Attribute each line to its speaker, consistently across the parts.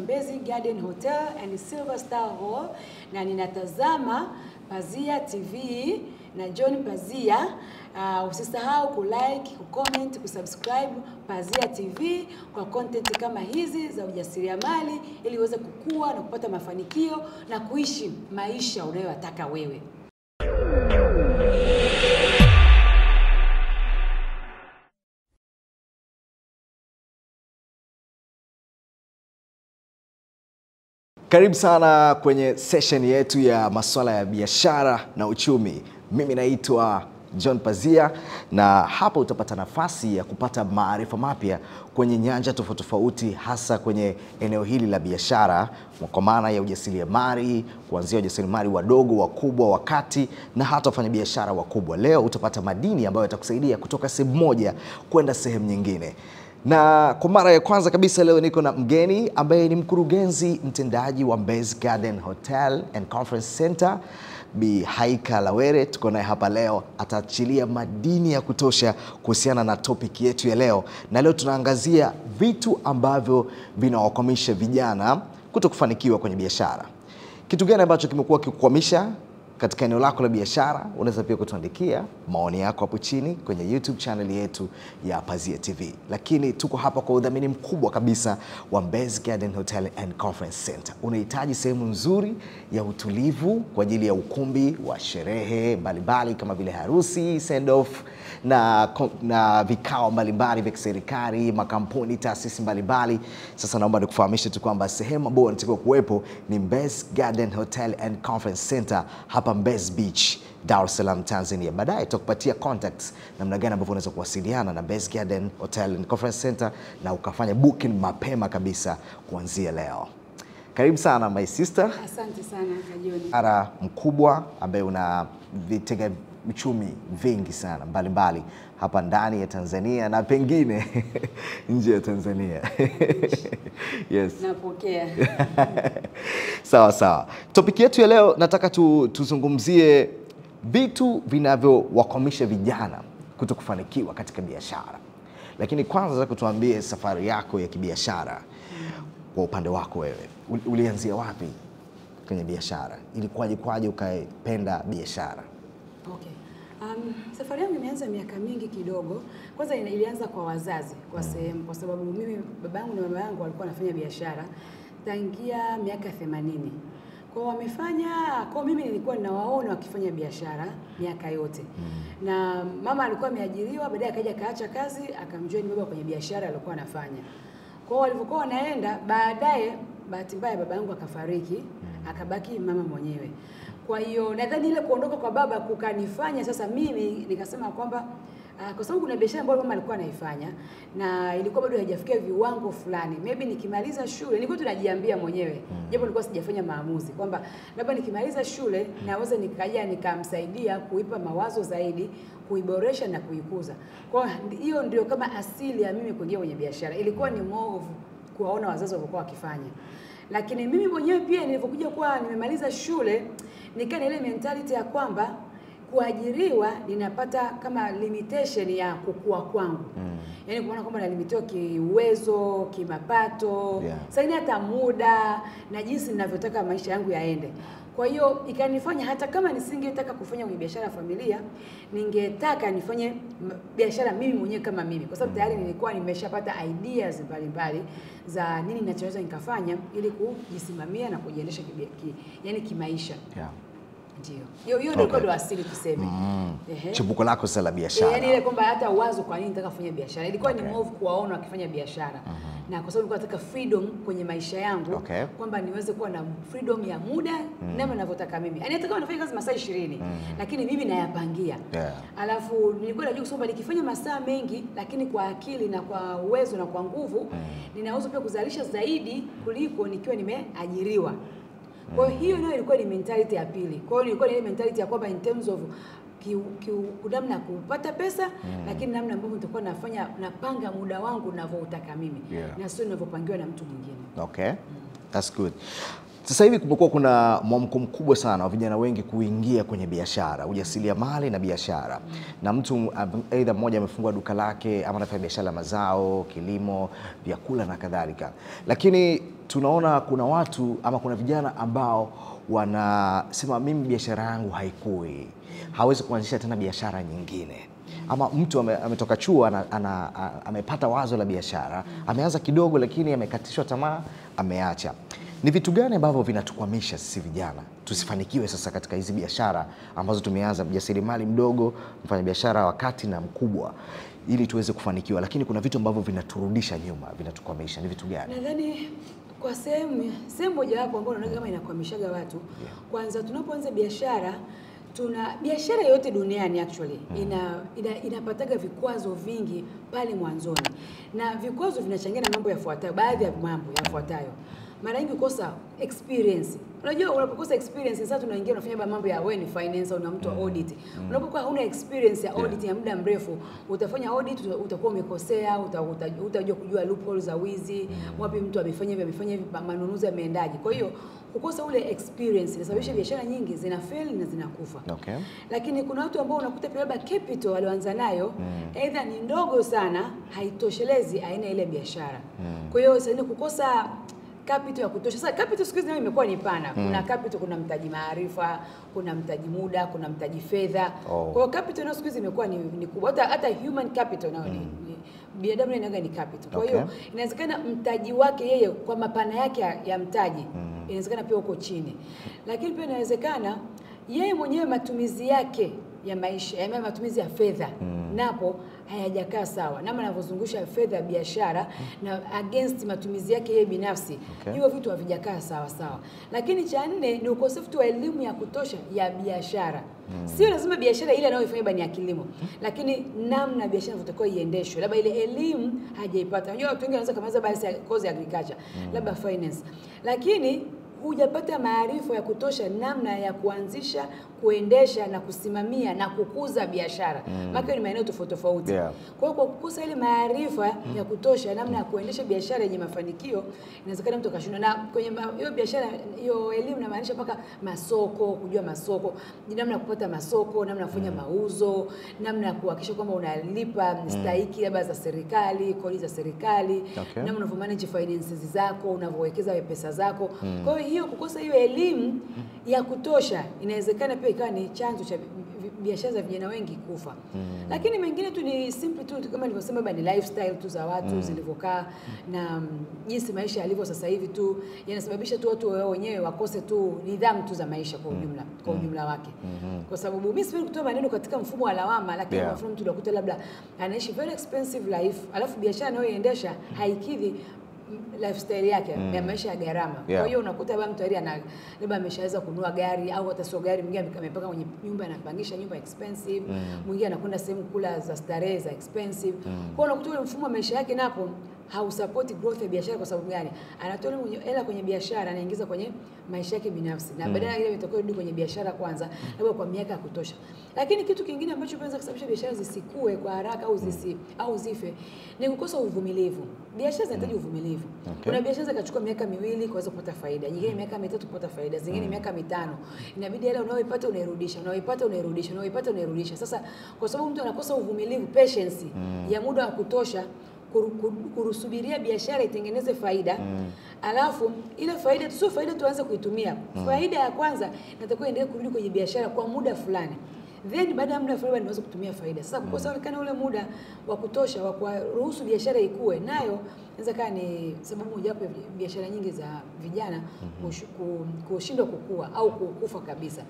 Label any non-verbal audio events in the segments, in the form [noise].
Speaker 1: Mbezi Garden Hotel and Silver Star Hall, na ninatazama Pazia TV na John Pazia. Uh, usisahau kulike, kucomment, kusubscribe Pazia TV kwa content kama hizi za ujasiriamali ili uweze kukua na kupata mafanikio na kuishi maisha unayotaka wewe.
Speaker 2: Karibu sana kwenye session yetu ya masuala ya biashara na uchumi. Mimi naitwa John Pazia na hapa utapata nafasi ya kupata maarifa mapya kwenye nyanja tofauti tofauti, hasa kwenye eneo hili la biashara, kwa maana ya ujasiriamali, kuanzia ujasiriamali wadogo, wakubwa, wakati na hata wafanyabiashara wakubwa. Leo utapata madini ambayo yatakusaidia kutoka sehemu moja kwenda sehemu nyingine na kwa mara ya kwanza kabisa leo niko na mgeni ambaye ni mkurugenzi mtendaji wa Mbezi Garden Hotel and Conference Center Bi Haika Lawere. Tuko naye hapa leo, ataachilia madini ya kutosha kuhusiana na topic yetu ya leo, na leo tunaangazia vitu ambavyo vinawakwamisha vijana kuto kufanikiwa kwenye biashara. Kitu gani ambacho kimekuwa kikukwamisha katika eneo lako la biashara? Unaweza pia kutuandikia maoni yako hapo chini kwenye YouTube channel yetu ya Pazia TV. Lakini tuko hapa kwa udhamini mkubwa kabisa wa Mbezi Garden Hotel and Conference Center. Unahitaji sehemu nzuri ya utulivu kwa ajili ya ukumbi wa sherehe mbalimbali kama vile harusi, send off na, na vikao mbalimbali vya kiserikali, makampuni, taasisi mbalimbali. Sasa naomba nikufahamishe tu kwamba sehemu ambayo unatakiwa kuwepo ni Mbezi Garden Hotel and Conference Center hapa Mbezi Beach, Dar es Salaam, Tanzania. Baadaye tutakupatia contacts namna gani ambavyo unaweza kuwasiliana na Mbezi Garden Hotel and Conference Center na ukafanya booking mapema kabisa kuanzia leo. Karibu sana my sister.
Speaker 1: Asante sana Kajoni.
Speaker 2: Ara mkubwa ambaye una vitega uchumi vingi sana mbalimbali mbali, hapa ndani ya Tanzania na pengine [laughs] nje ya Tanzania. [laughs] yes.
Speaker 1: Napokea. [laughs]
Speaker 2: sawa sawa. Topiki yetu ya leo nataka tu, tuzungumzie vitu vinavyowakwamisha vijana kuto kufanikiwa katika biashara, lakini kwanza za kutuambie safari yako ya kibiashara kwa upande wako wewe, ulianzia wapi kwenye biashara? Ilikuwaje kwaje ukaipenda biashara?
Speaker 1: Um, safari yangu imeanza miaka mingi kidogo. Kwanza ilianza kwa wazazi kwa sehemu, kwa sababu mimi baba yangu na mama yangu walikuwa wanafanya biashara tangia miaka 80. Kwa wamefanya, kwa mimi nilikuwa ninawaona wakifanya biashara miaka yote. Na mama alikuwa ameajiriwa, baadaye akaja akaacha kazi, akamjoin baba kwenye biashara alikuwa anafanya. Kwa walivyokuwa wanaenda, baadaye bahati mbaya baba yangu akafariki, akabaki mama mwenyewe. Kwa hiyo nadhani ile kuondoka kwa baba kukanifanya sasa mimi nikasema kwamba uh, kwa sababu kuna biashara ambayo mama alikuwa anaifanya na ilikuwa bado haijafikia viwango fulani, maybe nikimaliza shule, nilikuwa tunajiambia mwenyewe, japo nilikuwa sijafanya maamuzi kwamba labda nikimaliza shule naweza nikaja nikamsaidia kuipa mawazo zaidi, kuiboresha na kuikuza. Kwa hiyo ndio kama asili ya mimi kuingia kwenye biashara, ilikuwa ni more of kuwaona wazazi walivyokuwa wakifanya. Lakini mimi mwenyewe pia nilivyokuja kuwa nimemaliza shule nikaa na ile mentality ya kwamba kuajiriwa ninapata kama limitation ya kukua kwangu mm. yaani kuona kwamba nalimitiwa kiuwezo kimapato
Speaker 2: Yeah.
Speaker 1: Saini hata muda na jinsi ninavyotaka maisha yangu yaende kwa hiyo ikanifanya hata kama nisingetaka kufanya kwenye biashara ya familia ningetaka nifanye biashara mimi mwenyewe kama mimi kwa sababu tayari nilikuwa nimeshapata ideas mbalimbali za nini ninachoweza nikafanya ili kujisimamia na kujiendesha ki, yani kimaisha
Speaker 2: Yeah.
Speaker 1: Ndio hiyo ndio
Speaker 2: Okay.
Speaker 1: asili tuseme Ehe.
Speaker 2: Chimbuko lako sasa la
Speaker 1: Eh,
Speaker 2: biashara.
Speaker 1: yaani ile kwamba hata wazo kwa nini nataka kufanya biashara ilikuwa
Speaker 2: Okay.
Speaker 1: ni move kuwaona wakifanya biashara na kwa sababu nilikuwa nataka freedom kwenye maisha yangu
Speaker 2: Okay.
Speaker 1: kwamba niweze kuwa na freedom ya muda namna ninavyotaka mimi yaani hata kama nafanya kazi masaa ishirini lakini mimi nayapangia
Speaker 2: Yeah.
Speaker 1: alafu nilikuwa najua kwamba nikifanya masaa mengi lakini kwa akili na kwa uwezo na kwa nguvu ninaweza pia kuzalisha zaidi kuliko nikiwa nimeajiriwa kwa hiyo hiyo nayo ilikuwa ni mentality ya pili kwa hiyo ilikuwa ni mentality ya kwamba in terms of namna ya kupata pesa lakini namna ambavyo nitakuwa nafanya napanga muda wangu ninavyotaka mimi
Speaker 2: Yeah.
Speaker 1: na sio ninavyopangiwa na mtu mwingine
Speaker 2: Okay. That's good. Sasa hivi kumekuwa kuna mwamko mkubwa sana wa vijana wengi kuingia kwenye biashara, ujasiriamali na biashara. mm. Na mtu aidha mmoja amefungua duka lake ama anafanya biashara ya mazao, kilimo, vyakula na kadhalika. Lakini tunaona kuna watu ama kuna vijana ambao wanasema mimi biashara yangu haikui, hawezi kuanzisha tena biashara nyingine ama mtu ame, ametoka chuo amepata wazo la biashara ameanza kidogo, lakini amekatishwa tamaa, ameacha. Ni vitu gani ambavyo vinatukwamisha sisi vijana tusifanikiwe sasa katika hizi biashara ambazo tumeanza, mjasiriamali mdogo, mfanyabiashara wa kati na mkubwa, ili tuweze kufanikiwa, lakini kuna vitu ambavyo vinaturudisha nyuma, vinatukwamisha. Ni vitu gani?
Speaker 1: Nadhani kwa sehemu sehemu mojawapo ambayo naona kama inakwamishaga watu. Kwanza, tunapoanza biashara tuna biashara yote duniani actually ina, ina, inapataga vikwazo vingi pale mwanzoni, na vikwazo vinachangia na mambo yafuatayo, baadhi ya mambo yafuatayo. Mara nyingi kukosa experience. Unajua, unapokosa experience sasa tunaingia unafanya ba- mambo ya wewe ni finance au na mtu wa audit. Unapokuwa huna experience ya audit ya muda mrefu, utafanya audit uta- utakuwa umekosea, uta- uta- utajua kujua loopholes za wizi, wapi mtu amefanya hivi amefanya hivi, manunuzi yameendaje. Kwa hiyo kukosa ule experience inasababisha biashara nyingi zina fail na zinakufa.
Speaker 2: Okay.
Speaker 1: Lakini kuna watu ambao unakuta pia labda capital walioanza nayo mm. either ni ndogo sana, haitoshelezi aina ile biashara. Mm. Kwa hiyo sasa kukosa capital ya kutosha. Sasa capital siku hizi nayo imekuwa ni pana. Mm. Kuna capital, kuna mtaji maarifa, kuna mtaji muda, kuna mtaji fedha.
Speaker 2: Oh.
Speaker 1: Kwa hiyo capital nayo siku hizi imekuwa ni, ni kubwa. Hata hata human capital nayo ni, ni binadamu inaga ni capital. Kwa hiyo
Speaker 2: Okay.
Speaker 1: inawezekana mtaji wake yeye kwa mapana yake ya, ya mtaji mm. inawezekana pia uko chini, lakini pia inawezekana yeye mwenyewe matumizi yake ya maisha ya matumizi ya fedha mm. napo hayajakaa sawa, namna anavyozungusha fedha ya biashara na against matumizi yake yeye binafsi,
Speaker 2: Okay.
Speaker 1: hivyo vitu havijakaa sawa sawa. Lakini cha nne ni ukosefu tu wa elimu ya kutosha ya biashara. mm. Sio lazima biashara ile anayoifanya bani ya kilimo, lakini namna biashara inavyotakiwa iendeshwe, labda ile elimu hajaipata. Unajua watu wengi wanaweza kamaliza basi course ya agriculture, mm. labda finance, lakini hujapata maarifa ya kutosha namna ya kuanzisha, kuendesha na kusimamia na kukuza biashara. Maana ni maeneo tofauti tofauti.
Speaker 2: Yeah.
Speaker 1: Kwa hiyo kwa kukosa ile maarifa mm. ya kutosha namna ya kuendesha biashara yenye mafanikio, inawezekana mtu akashindwa. Na kwenye hiyo biashara, hiyo elimu inamaanisha mpaka masoko, kujua masoko, namna ya kupata masoko, namna ya kufanya mm. mauzo, namna ya kuhakikisha kwamba unalipa stahiki labda za serikali, kodi za serikali,
Speaker 2: Okay.
Speaker 1: namna unavyomanage finances zako, unavyowekeza pesa zako. mm. Kwa hiyo hiyo kukosa hiyo elimu ya kutosha inawezekana pia ikawa ni chanzo cha bi- bi- biashara za vijana wengi kufa. mm. Lakini mengine tu ni simple tu kama nilivyosema, ni lifestyle tu za watu mm. zilivyokaa mm. na mm, jinsi maisha yalivyo sasa hivi tu yanasababisha tu watu wao wenyewe wakose tu nidhamu tu za maisha kwa ujumla kwa ujumla wake. mm -hmm. Kwa sababu mimi sipendi kutoa maneno katika mfumo wa lawama, lakini
Speaker 2: Yeah.
Speaker 1: kwa mfano mtu unakuta labda anaishi very expensive life, alafu biashara anayoiendesha haikidhi mm, lifestyle yake mm. ya maisha ya gharama.
Speaker 2: Yeah.
Speaker 1: Kwa hiyo unakuta labda mtu tayari ana labda ameshaweza kununua gari au hata sio gari, mwingine ame- amepaka kwenye nyumba anapangisha nyumba expensive, mwingine mm. anakwenda sehemu kula za starehe za expensive. Mm. Kwa hiyo unakuta ule mfumo wa maisha yake napo hausapoti growth ya biashara. Kwa sababu gani? Anatoa hela kwenye biashara anaingiza kwenye maisha yake binafsi, na baadaye ile itakuwa rudi kwenye biashara kwanza, labda kwa miaka ya kutosha. Lakini kitu kingine ambacho kinaweza kusababisha biashara zisikue kwa haraka au zisi au zife ni kukosa uvumilivu. Biashara zinahitaji uvumilivu.
Speaker 2: Okay.
Speaker 1: Kuna biashara zikachukua miaka miwili kuweza kupata faida, nyingine miaka mitatu kupata faida, zingine miaka mitano. Inabidi hela unayoipata unairudisha, unayoipata unairudisha, unayoipata unairudisha. Sasa kwa sababu mtu anakosa uvumilivu, patience ya muda wa kutosha kurusubiria biashara itengeneze faida mm. alafu ile faida sio faida tuanze kuitumia Mm. faida ya kwanza natakuwa endelee kurudi kwenye biashara kwa muda fulani then baada ya muda fulani niweze kutumia faida. Sasa kukosekana ule muda wa kutosha wa kuruhusu biashara ikue nayo inaweza kaa ni sababu mojawapo ya biashara nyingi za vijana ku- kushindwa kukua au kukufa kabisa.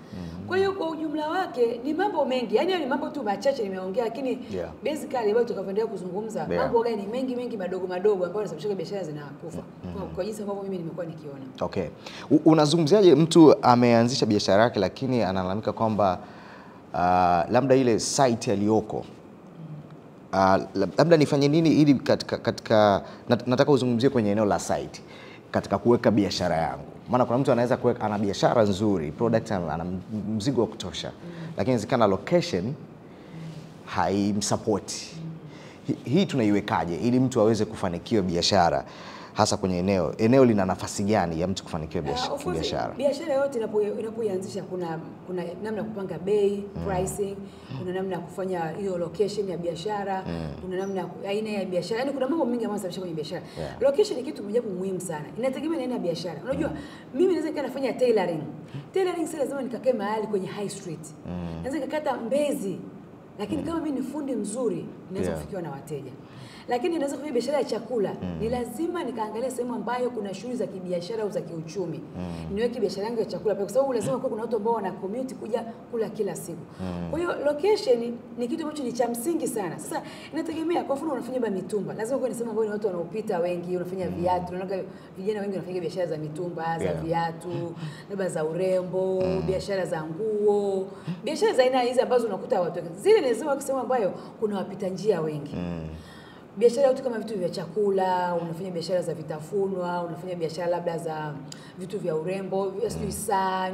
Speaker 1: Kwa hiyo kwa ujumla wake ni mambo mengi. Yani ni mambo tu machache nimeongea lakini
Speaker 2: Yeah.
Speaker 1: basically bado tukavyoendelea kuzungumza
Speaker 2: Yeah.
Speaker 1: mambo gani ni mengi mengi madogo madogo ambayo yanasababisha biashara zinakufa. Kwa, kwa jinsi ambavyo mimi nimekuwa nikiona.
Speaker 2: Okay. Unazungumziaje mtu ameanzisha biashara yake lakini analalamika kwamba uh, labda ile site aliyoko uh, labda nifanye nini ili katika, katika nataka uzungumzie kwenye eneo la site katika kuweka biashara yangu, maana kuna mtu anaweza kuweka ana biashara nzuri product ana mzigo wa kutosha, lakini inawezekana location haimsapoti. Hi- Hii tunaiwekaje ili mtu aweze kufanikiwa biashara hasa kwenye eneo eneo lina nafasi gani ya mtu kufanikiwa
Speaker 1: biashara?
Speaker 2: biasha-
Speaker 1: of
Speaker 2: kibiashara?
Speaker 1: biashara yote inapoanzisha inapoianzisha kuna kuna namna ya kupanga bei mm. pricing, kuna namna ya kufanya hiyo location ya biashara, mm. kuna namna ya aina ya biashara, yani kuna mambo mengi ambayo yanasababisha kwenye biashara.
Speaker 2: Yeah.
Speaker 1: Location ni kitu moja muhimu sana, inategemea na aina ya biashara. Unajua mm. mimi naweza nikaa nafanya tailoring. Tailoring si lazima nikakae mahali kwenye high street, mm. naweza nikakata Mbezi, lakini mm. kama mimi ni fundi mzuri naweza
Speaker 2: Yeah.
Speaker 1: kufikiwa na wateja lakini naweza kufanya biashara ya chakula mm. ni lazima nikaangalia sehemu ambayo kuna shughuli za kibiashara au za kiuchumi mm. niweke biashara yangu ya chakula pia, kwa sababu lazima kuwa kuna watu ambao wana commute kuja kula kila siku. mm. Kwa hiyo location ni kitu ambacho ni cha msingi sana. Sasa inategemea, kwa mfano unafanya ba mitumba, lazima kuwa ni sehemu ambayo ni watu wanaopita wengi, unafanya mm. viatu, unaona vijana wengi wanafanya biashara za mitumba, za
Speaker 2: Yeah.
Speaker 1: viatu, [laughs] labda za urembo, mm. biashara za nguo, biashara za aina hizi ambazo unakuta watu wengi. zile ni sehemu ambayo kuna wapita njia wengi biashara yote kama vitu vya chakula, unafanya biashara za vitafunwa, unafanya biashara labda za vitu vya urembo, sijui saa.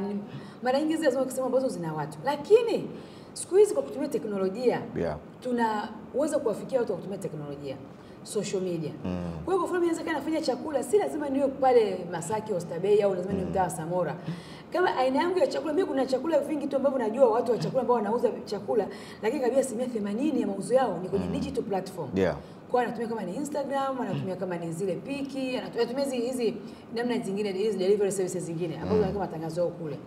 Speaker 1: Mara nyingi zile lazima kusema ambazo zina watu, lakini siku hizi kwa kutumia teknolojia
Speaker 2: Yeah.
Speaker 1: tunaweza kuwafikia watu kwa kutumia teknolojia social media. Kwa hiyo kwa mfano naweza kaa nafanya chakula, si lazima niwe pale Masaki Oysterbay au lazima niwe mtaa Samora. Kama aina yangu ya chakula, mimi kuna chakula vingi tu ambavyo najua watu wa chakula ambao wanauza chakula, lakini kabisa asilimia 80 ya mauzo yao ni kwenye mm. digital platform
Speaker 2: Yeah.
Speaker 1: Kwa anatumia kama ni Instagram, anatumia kama ni zile piki, anatumia hizi namna zingine hizi delivery services zingine ambazo kama matangazo yao kule.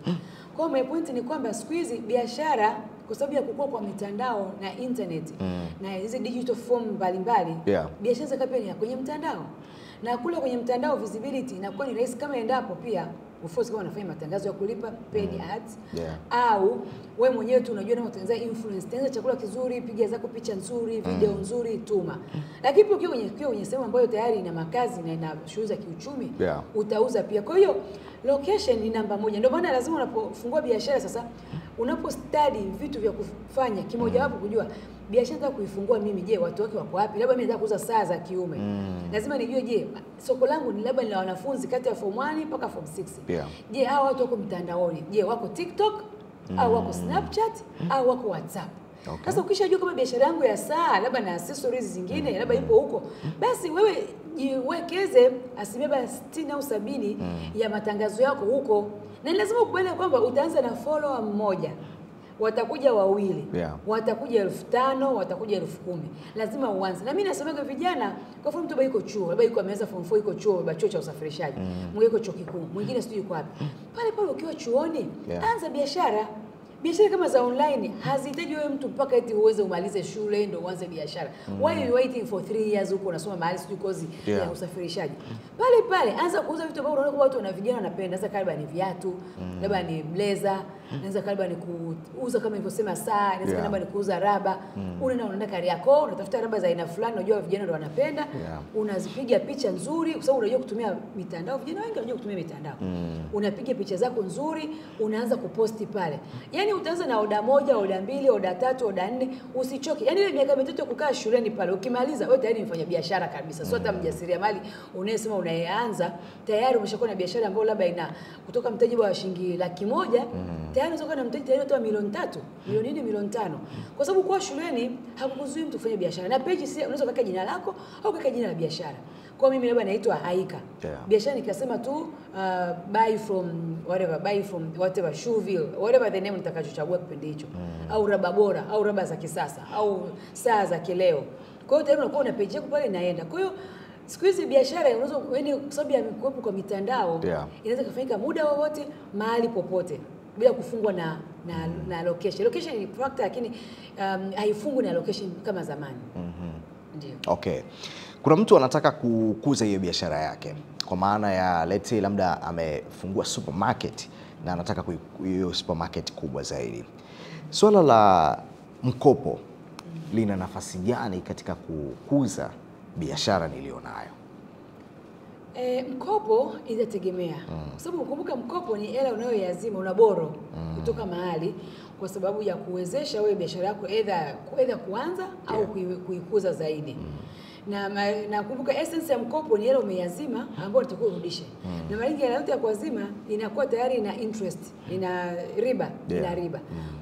Speaker 1: Kwa hiyo my point ni kwamba siku hizi biashara kwa sababu ya kukua kwa mitandao na internet mm. na hizi digital form mbalimbali
Speaker 2: Yeah.
Speaker 1: biashara zaka pia ni kwenye mtandao na kule kwenye mtandao visibility inakuwa ni rahisi kama endapo pia of course kama unafanya matangazo ya kulipa paid ads
Speaker 2: Yeah.
Speaker 1: au we mwenyewe tu unajua na utengeneza influence, tengeneza chakula kizuri, piga zako picha nzuri, video nzuri, tuma. Lakini pia ukiwa kwenye sehemu ambayo tayari ina makazi na ina shughuli za kiuchumi
Speaker 2: Yeah.
Speaker 1: utauza pia. Kwa hiyo location ni namba moja. Ndio maana lazima unapofungua biashara sasa, unapo study vitu vya kufanya, kimojawapo kujua biashara nataka kuifungua mimi, je, watu wake wako wapi? Labda mimi nataka kuuza saa za kiume. mm. Lazima nijue, je, soko langu ni labda la wanafunzi kati ya form 1 mpaka form 6.
Speaker 2: Yeah.
Speaker 1: Je, hawa watu wako mtandaoni? Je, wako TikTok mm. au wako Snapchat mm. au wako WhatsApp?
Speaker 2: Okay.
Speaker 1: Sasa ukishajua kama biashara yangu ya saa labda na accessories zingine mm. labda ipo huko, mm. basi wewe jiwekeze asilimia labda sitini au sabini ya matangazo yako huko, na lazima ukubali kwamba utaanza na follower mmoja watakuja wawili
Speaker 2: Yeah.
Speaker 1: watakuja elfu tano watakuja elfu kumi lazima uanze. Na mimi nasemaga vijana, kwa mfano mtu yuko chuo, labda yuko ameanza form 4 yuko chuo, labda chuo cha usafirishaji, mwingine yuko chuo kikuu, mwingine sijui yuko wapi. Pale pale ukiwa chuoni,
Speaker 2: Yeah.
Speaker 1: anza biashara. Biashara kama za online hazihitaji wewe mtu mpaka eti uweze umalize shule ndio uanze biashara. mm. Why you waiting for three years huko unasoma mahali sijui kozi
Speaker 2: Yeah.
Speaker 1: ya usafirishaji? Pale pale anza kuuza vitu ambavyo unaona watu wana vijana wanapenda. Sasa labda ni viatu, labda ni blazer, naweza labda ni kuuza kama nilivyosema saa, naweza
Speaker 2: Yeah.
Speaker 1: labda ni kuuza raba. mm. Unaenda unaenda Kariakoo, unatafuta raba za aina fulani, unajua vijana ndio wanapenda.
Speaker 2: Yeah.
Speaker 1: Unazipiga picha nzuri kwa sababu unajua kutumia mitandao. Vijana wengi wanajua kutumia mitandao. mm. Unapiga picha zako nzuri, unaanza kuposti pale. yani utaanza na oda moja, oda mbili, oda tatu, oda nne, usichoke. Yani ile miaka mitatu ya kukaa shuleni pale, ukimaliza wewe tayari mfanya biashara kabisa. Sio hata mjasiriamali unayesema unayeanza, tayari umeshakuwa na biashara ambayo labda ina kutoka mtaji wa shilingi laki moja, tayari unaweza kuwa na mtaji tayari toa milioni tatu, milioni nne, milioni tano. Kwa sababu kuwa shuleni hakukuzuii mtu kufanya biashara. Na peji si unaweza kuweka jina lako au kuweka jina la biashara. Kwa mimi labda naitwa Aika.
Speaker 2: Yeah.
Speaker 1: Biashara nikasema tu uh, buy from whatever, buy from whatever Shoeville, whatever the name nitakachochagua kipindi hicho. Au raba bora, au raba za kisasa, au saa za kileo. Kwa hiyo tayari unakuwa una peji yako pale inaenda. Kwa hiyo siku hizi biashara unaweza yani, kwa sababu ya kuwepo kwa mitandao
Speaker 2: Yeah.
Speaker 1: inaweza kufanyika muda wowote mahali popote bila kufungwa na na, na location. Location ni factor lakini um, haifungwi na location kama zamani. mm -hmm. Ndio.
Speaker 2: Okay. Kuna mtu anataka kukuza hiyo biashara yake kwa maana ya let's say labda amefungua supermarket na anataka hiyo supermarket kubwa zaidi. Swala la mkopo lina nafasi gani katika kukuza biashara niliyonayo?
Speaker 1: E, mkopo itategemea kwa sababu ukumbuka, mkopo ni hela unayoyazima una boro kutoka mahali kwa sababu ya kuwezesha wewe biashara yako either either kuanza au
Speaker 2: Yeah.
Speaker 1: au kuikuza zaidi. Na ma- na nakumbuka essence ya mkopo ni hela umeyazima ambayo unatakiwa urudishe. Na mara nyingi hela yote ya kuazima inakuwa tayari ina interest ina riba yeah. ina
Speaker 2: riba.
Speaker 1: Riba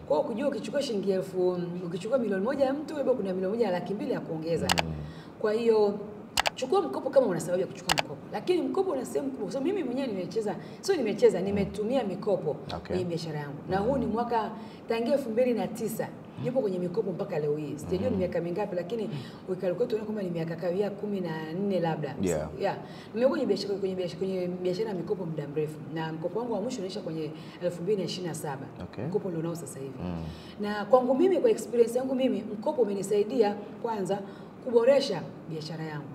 Speaker 1: kwa hiyo kujua ukichukua shilingi elfu ukichukua milioni moja ya mtu labda kuna milioni moja na laki mbili ya kuongeza. Kwa hiyo chukua mkopo kama una sababu ya kuchukua mkopo, lakini mkopo una sehemu kubwa. So mimi mwenyewe nimecheza, sio nimecheza, nimetumia mikopo
Speaker 2: Okay.
Speaker 1: kwenye biashara yangu, na huu ni mwaka tangia elfu mbili na tisa nipo kwenye mikopo mpaka leo hii. Sijajua ni miaka mingapi, lakini ukikalkulate unaona kwamba ni miaka kawia kumi na nne labda.
Speaker 2: Yeah.
Speaker 1: Yeah. Nimekuwa kwenye biashara kwenye biashara kwenye biashara ya mikopo muda mrefu, na mkopo wangu wa mwisho unaisha kwenye 2027
Speaker 2: Okay.
Speaker 1: mkopo nilionao sasa hivi mm. na kwangu mimi, kwa experience yangu mimi, mkopo umenisaidia kwanza kuboresha biashara yangu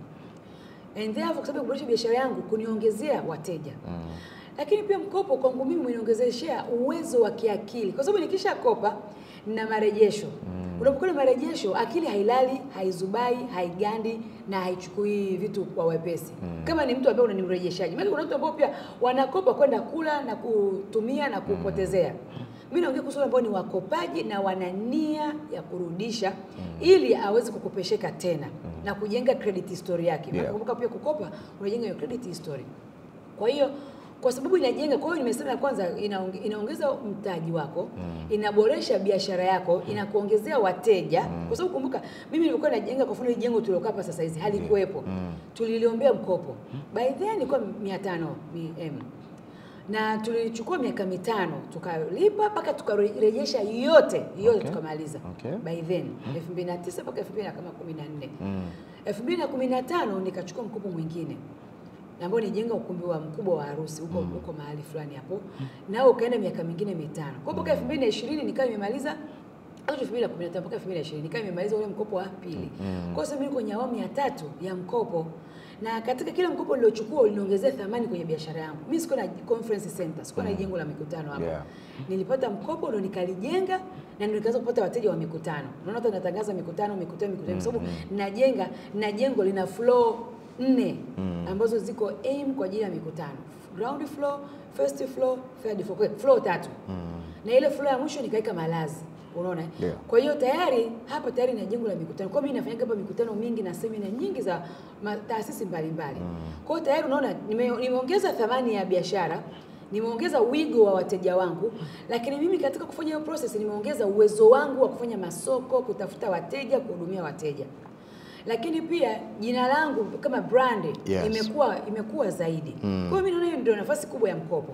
Speaker 1: and therefore, kwa sababu kuboresha biashara yangu kuniongezea wateja mm. lakini pia mkopo kwangu mimi umeniongezeshea uwezo wa kiakili, kwa sababu nikisha kopa na marejesho mm. unapokuwa na marejesho, akili hailali, haizubai, haigandi na haichukui vitu kwa wepesi mm. kama ni mtu ambaye unanimrejeshaji. Maana kuna watu ambao pia wanakopa kwenda kula na kutumia na kupotezea. Mimi naongea kuhusu ambao ni wakopaji na wana nia ya kurudisha ili aweze kukopesheka tena na kujenga credit history yake.
Speaker 2: Yeah.
Speaker 1: Kumbuka pia kukopa unajenga hiyo credit history. Kwa hiyo kwa sababu inajenga, kwa hiyo nimesema ya kwanza inaonge- inaongeza mtaji wako, mm. inaboresha biashara yako, inakuongezea wateja. mm. Kwa sababu kumbuka, mimi nilikuwa najenga kwa mfano jengo tuliokaa hapa sasa hizi halikuwepo. Tuliliombea mkopo. mm. By then ilikuwa 500 M. Na tulichukua miaka mitano tukalipa mpaka tukarejesha yote yote
Speaker 2: Okay.
Speaker 1: tukamaliza.
Speaker 2: Okay.
Speaker 1: By then 2009 mpaka 2014. 2015 nikachukua mkopo mwingine ambao nijenga ukumbi wa mkubwa wa harusi huko mm. huko mahali fulani hapo, nao ukaenda miaka mingine mitano. Kwa hiyo mpaka 2020 nikawa nimemaliza au 2015 mpaka 2020 nikawa nimemaliza ule mkopo wa pili. Mm. Kwa sababu niko mimi kwenye awamu ya tatu ya mkopo na katika kila mkopo niliochukua uliniongezea thamani kwenye biashara yangu. Mimi siko na conference center, siko na jengo la mikutano hapa.
Speaker 2: Yeah.
Speaker 1: Nilipata mkopo ndo nikalijenga na ndo nikaanza kupata wateja wa mikutano. Unaona hata natangaza mikutano, mikutano, mikutano kwa sababu najenga na jengo lina floor nne ambazo ziko aim kwa ajili ya mikutano. Ground floor, first floor, third floor, floor tatu. mm. Na ile floor ya mwisho nikaweka malazi. Unaona?
Speaker 2: Yeah.
Speaker 1: Kwa hiyo tayari hapa tayari na jengo la mikutano. Kwa mimi nafanya hapa mikutano mingi na semina nyingi za taasisi mbalimbali. Mm. Kwa hiyo tayari unaona nime, nimeongeza thamani ya biashara, nimeongeza wigo wa wateja wangu, lakini mimi katika kufanya hiyo process nimeongeza uwezo wangu wa kufanya masoko, kutafuta wateja, kuhudumia wateja. Lakini pia jina langu kama brand
Speaker 2: Yes.
Speaker 1: imekuwa imekuwa zaidi. mm. Kwa hiyo mimi naona hiyo ndio nafasi kubwa ya mkopo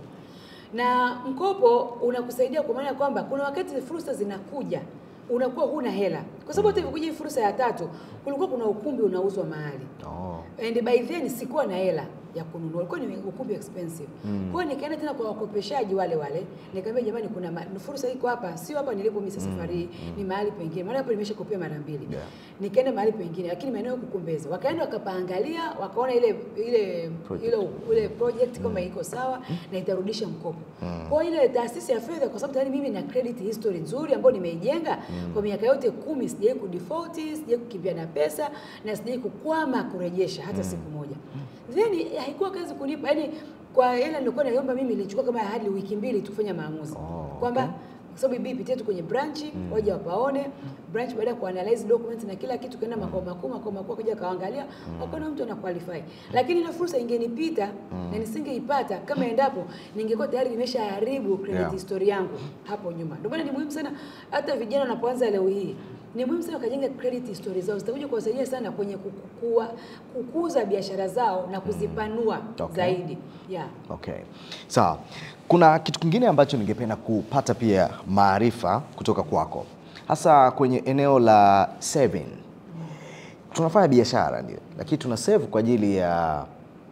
Speaker 1: na mkopo unakusaidia kwa maana kwamba kuna wakati fursa zinakuja unakuwa huna hela, kwa sababu hata ilivyokuja hii fursa ya tatu, kulikuwa kuna ukumbi unauzwa mahali
Speaker 2: Oh.
Speaker 1: and by then sikuwa na hela ya kununua, ulikuwa ni ukumbi expensive. Mm. Kwa hiyo nikaenda tena kwa wakopeshaji wale wale, nikamwambia jamani, kuna fursa iko hapa, sio hapa nilipo mimi sasa safari mm. ni mahali pengine, maana hapo nimeshakopea mara mbili
Speaker 2: Yeah.
Speaker 1: nikaenda mahali pengine, lakini maeneo ya kukumbeza, wakaenda wakapaangalia, wakaona ile ile ile ile project kama mm. iko sawa mm. na itarudisha mkopo. Mm. Kwa ile taasisi ya fedha, kwa sababu tayari mimi na credit history nzuri ambayo nimeijenga mm. kwa miaka yote kumi, sijai kudefault, sijai kukimbia na pesa na sijai kukwama kurejesha hata mm. siku moja. Then haikuwa kazi kunipa, yani kwa hela nilikuwa naiomba mimi nilichukua kama hadi wiki mbili tu kufanya maamuzi
Speaker 2: Oh,
Speaker 1: kwamba
Speaker 2: okay.
Speaker 1: kwa sababu bibi pitie tu kwenye branch mm. waje wapaone branch, baada ya kuanalyze documents na kila kitu, kaenda makao makuu, makao makuu kuja kaangalia, wakaona mtu ana qualify. Lakini ile fursa ingenipita mm. na nisingeipata kama endapo ningekuwa tayari nimeshaharibu credit
Speaker 2: Yeah.
Speaker 1: history yangu hapo nyuma. Ndio maana ni muhimu sana hata vijana wanapoanza leo hii ni muhimu sana wakajenga credit history zao, zitakuja kuwasaidia sana kwenye kukua, kukuza biashara zao na kuzipanua
Speaker 2: Okay.
Speaker 1: zaidi yeah.
Speaker 2: Okay. Sawa. So, Kuna kitu kingine ambacho ningependa kupata pia maarifa kutoka kwako, hasa kwenye eneo la saving. Tunafanya biashara ndio, lakini tuna save kwa ajili ya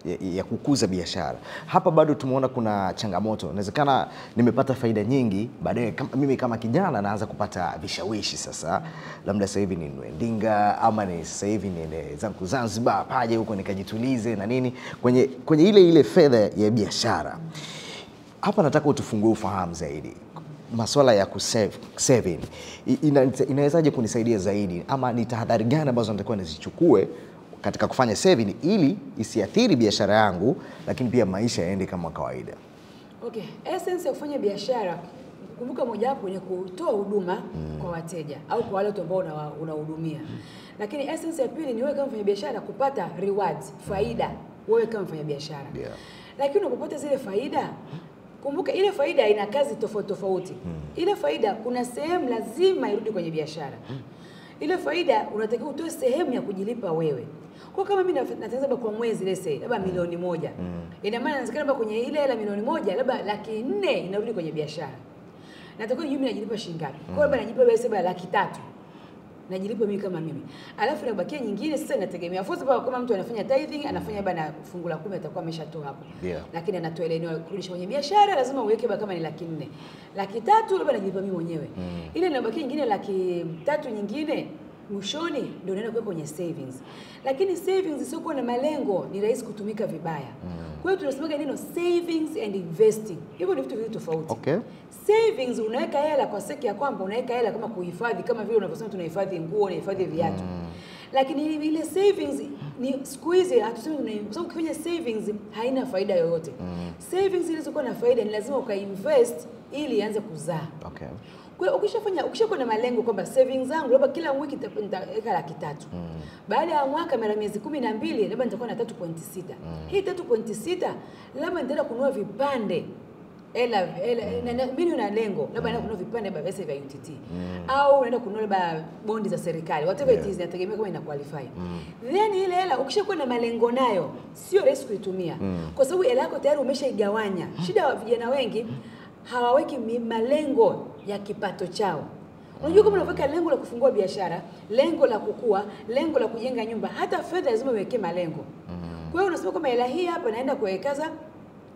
Speaker 2: ya, ya kukuza biashara. Hapa bado tumeona kuna changamoto. Inawezekana nimepata faida nyingi, baadaye mimi kama kijana naanza kupata vishawishi sasa, labda sasa hivi ninunue ndinga ama ni sasa hivi niende zangu Zanzibar paje huko nikajitulize na nini kwenye, kwenye ile ile fedha ya biashara. Hapa nataka utufungue ufahamu zaidi masuala ya kusave, saving inawezaje kunisaidia zaidi, ama ni tahadhari gani ambazo natakiwa nizichukue katika kufanya saving ili isiathiri biashara yangu, lakini pia maisha yaende kama kawaida.
Speaker 1: Okay, essence ya kufanya biashara kumbuka, mojawapo ni kutoa huduma mm. kwa wateja au kwa wale watu ambao unahudumia una mm. lakini essence ya pili ni wewe kama mfanya biashara kupata rewards, faida wewe kama mfanya biashara
Speaker 2: Yeah.
Speaker 1: lakini unapopata zile faida kumbuka ile faida ina kazi tofauti tofauti. Mm. Ile faida kuna sehemu lazima irudi kwenye biashara. Mm. ile faida unatakiwa utoe sehemu ya kujilipa wewe. Kwa kama mimi natengeneza labda kwa mwezi lese labda milioni moja. mm. Ina maana inawezekana labda kwenye ile hela milioni moja labda laki nne inarudi kwenye biashara. Natakiwa mimi najilipa shilingi ngapi? Kwa labda najilipa labda sema laki tatu najilipa mimi kama mimi, alafu inabakia nyingine. Sasa inategemea of kwa kama mtu anafanya tithing, anafanya labda na fungu la kumi, atakuwa ameshatoa hapo
Speaker 2: Yeah.
Speaker 1: lakini anatoa ile eneo kurudisha kwenye biashara, lazima uweke labda kama ni laki nne, laki tatu labda najilipa mimi mwenyewe mm. ile inabakia nyingine laki tatu nyingine mwishoni ndio unaenda kuweka kwenye savings, lakini savings isiokuwa na malengo ni rahisi kutumika vibaya. Kwa hiyo tunasemaga neno savings and investing, hivyo ni vitu viwili tofauti.
Speaker 2: Okay.
Speaker 1: Savings unaweka hela kwa seki ya kwamba unaweka hela kama kuhifadhi, kama vile unavyosema tunahifadhi nguo, unahifadhi viatu lakini ile- ile savings ni siku hizi hatusemi tuna- kwa sababu ukifanya savings haina faida yoyote. Mm. Savings ilizokuwa na faida ni lazima ukainvest ili ianze kuzaa.
Speaker 2: Okay.
Speaker 1: Kwa hiyo ukishafanya ukishakuwa na malengo kwamba savings zangu labda kila wiki nita- nitaweka laki tatu. Baada ya mwaka mara miezi kumi na mbili labda nitakuwa na 3.6. mm. Hii 3.6 labda nitaenda kununua vipande ela ela na- na- mimi una lengo labda naenda kununua vipande vya pesa vya UTT au unaenda kununua labda bondi za serikali whatever it is, inategemea kama ina qualify. Then ile hela ukishakuwa na malengo nayo sio rahisi kuitumia kwa sababu hela yako tayari umeshaigawanya. Shida wa vijana wengi hawaweki malengo ya kipato chao. Unajua kama unaweka lengo la kufungua biashara, lengo la kukua, lengo la kujenga nyumba, hata fedha lazima uweke malengo. Kwa hiyo unasema kama hela hii hapa naenda kuwekeza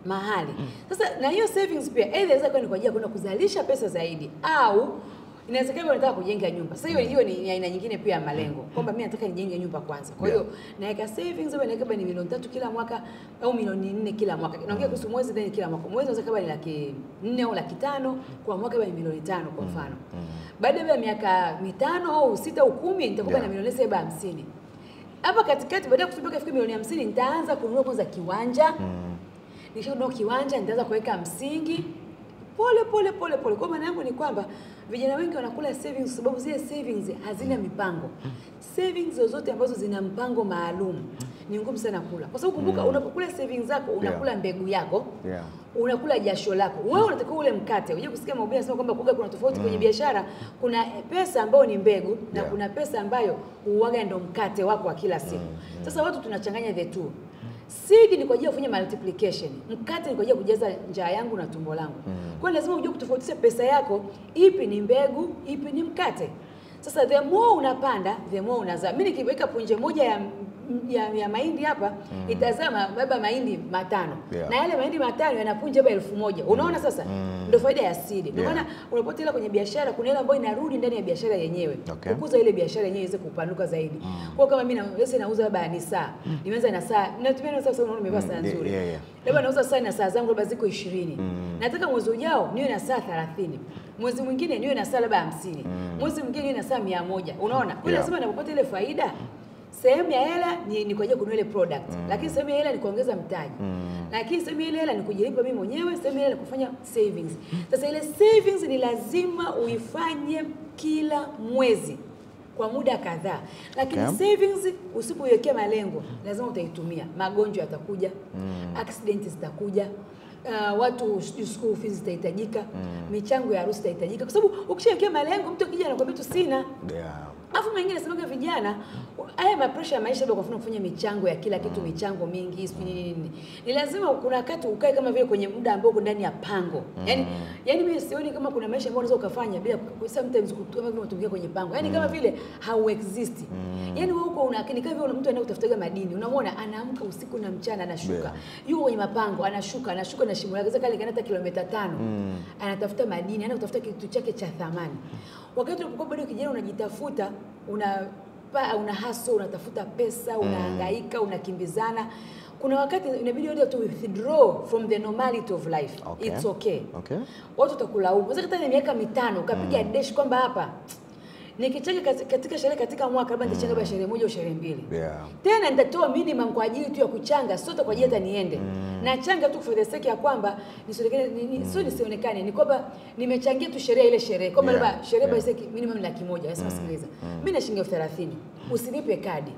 Speaker 1: mahali. Sasa na hiyo savings pia either inaweza kuwa ni kwa ajili ya kwenda kuzalisha pesa zaidi au inawezekana unataka kujenga nyumba. Sasa hiyo hiyo ni aina nyingine pia ya malengo. Kwamba mimi nataka nijenge nyumba kwanza. Kwa hiyo naweka savings au naweka ni milioni tatu kila mwaka au milioni nne kila mwaka. Naongea kuhusu mwezi then kila mwaka. Mwezi unaweza kama ni laki nne au laki tano kwa mwaka ni milioni tano kwa mfano. Baada ya miaka mitano au sita au kumi nitakuwa
Speaker 2: Yeah.
Speaker 1: na milioni saba hamsini. Hapa katikati baada ya kusubiri kafika milioni hamsini nitaanza kununua kwanza kiwanja nikishanunua kiwanja nitaanza kuweka msingi pole pole pole pole. Kwa maana yangu ni kwamba vijana wengi wanakula savings kwa sababu zile savings hazina mipango. Savings zozote ambazo zina mpango maalum ni ngumu sana kula, kwa sababu kumbuka, mm. unapokula savings zako unakula yeah. mbegu yako
Speaker 2: Yeah.
Speaker 1: unakula jasho lako. Wewe unatakiwa ule mkate. Unajua kusikia mhubiri anasema kwamba kuga kuna tofauti mm. kwenye biashara. Kuna pesa ambayo ni mbegu na
Speaker 2: Yeah.
Speaker 1: kuna pesa ambayo huaga ndo mkate wako wa kila siku. Mm. Sasa watu tunachanganya the two. Seed ni kwa ajili ya kufanya multiplication. Mkate ni kwa ajili ya kujaza njaa yangu na tumbo langu. Mm. Kwa hiyo lazima ujue kutofautisha pesa yako, ipi ni mbegu, ipi ni mkate. Sasa the more unapanda, the more unazaa. Mimi nikiweka punje moja ya ya, ya mahindi hapa mm. itazama baba mahindi matano
Speaker 2: Yeah.
Speaker 1: na yale mahindi matano yanapunja hapa elfu moja unaona sasa mm. ndio faida ya asili ndio
Speaker 2: Yeah.
Speaker 1: maana unapota ile kwenye biashara kuna ile ambayo inarudi ndani ya biashara yenyewe
Speaker 2: Okay.
Speaker 1: kukuza ile biashara yenyewe iweze kupanuka zaidi mm. kwa kama mimi na pesa nauza baba ni saa mm. nimeanza na saa natumia na saa sababu unaona nimevaa saa
Speaker 2: Mm,
Speaker 1: nzuri
Speaker 2: yeah, yeah.
Speaker 1: labda nauza saa na saa zangu labda ziko 20 mm. nataka mwezi ujao niwe na saa 30 mwezi mwingine niwe na saa labda 50 mwezi mwingine niwe na saa 100 unaona kwa
Speaker 2: Yeah.
Speaker 1: lazima napopata ile faida sehemu ya hela ni, ni kwa ajili ya kununua ile product lakini sehemu ya hela ni kuongeza mtaji mm. lakini sehemu ya ile hela ni kujilipa mimi mwenyewe sehemu ya hela ni kufanya savings sasa ile savings ni lazima uifanye kila mwezi kwa muda kadhaa lakini
Speaker 2: Okay.
Speaker 1: savings usipoiwekea malengo lazima utaitumia magonjwa yatakuja mm. accident zitakuja Uh, watu school fees zitahitajika mm. michango ya harusi itahitajika kwa sababu ukishawekea malengo mtu akija anakuambia tu sina
Speaker 2: Yeah.
Speaker 1: Alafu mengine nasemaga vijana haya mapresha ya maisha kwa mfano kufanya michango ya kila kitu michango mingi sijui nini nini. Ni lazima kuna wakati ukae kama vile kwenye muda ambao uko ndani ya pango. mm. yani, yani mimi sioni kama kuna maisha ambayo unaweza ukafanya bila sometimes kama utumia kwenye pango. Yaani kama vile hau exist. Mm. Yani wewe uko una kama vile mtu anayetafuta madini. Unamwona anaamka usiku na mchana anashuka.
Speaker 2: Yeah.
Speaker 1: Yuko kwenye mapango anashuka anashuka na shimo lake kale hata kilomita tano. Anatafuta madini, ana kutafuta kitu chake cha thamani. Wakati ulipokuwa bado kijana unajitafuta, una pa, una haso, unatafuta pesa, unahangaika, unakimbizana. Kuna wakati inabidi wewe tu withdraw from the normality of life.
Speaker 2: Okay.
Speaker 1: It's okay.
Speaker 2: Okay.
Speaker 1: Watu watakulaumu. Sasa hata miaka mitano ukapiga mm. dash kwamba hapa nikichanga kati- katika sherehe katika mwaka labda nitachanga labda sherehe moja au sherehe mbili.
Speaker 2: Yeah.
Speaker 1: tena nitatoa minimum kwa ajili tu ya kuchanga, sio kwa ajili hata niende. Na changa tu for the sake ya kwamba nisionekane, ni, ni, sio nisionekane, ni kwamba nimechangia tu sherehe ile sherehe. Kwamba
Speaker 2: Yeah,
Speaker 1: labda sherehe
Speaker 2: yeah.
Speaker 1: basi minimum laki moja. Sasa sikiliza, mimi na shilingi elfu thelathini. Usinipe kadi.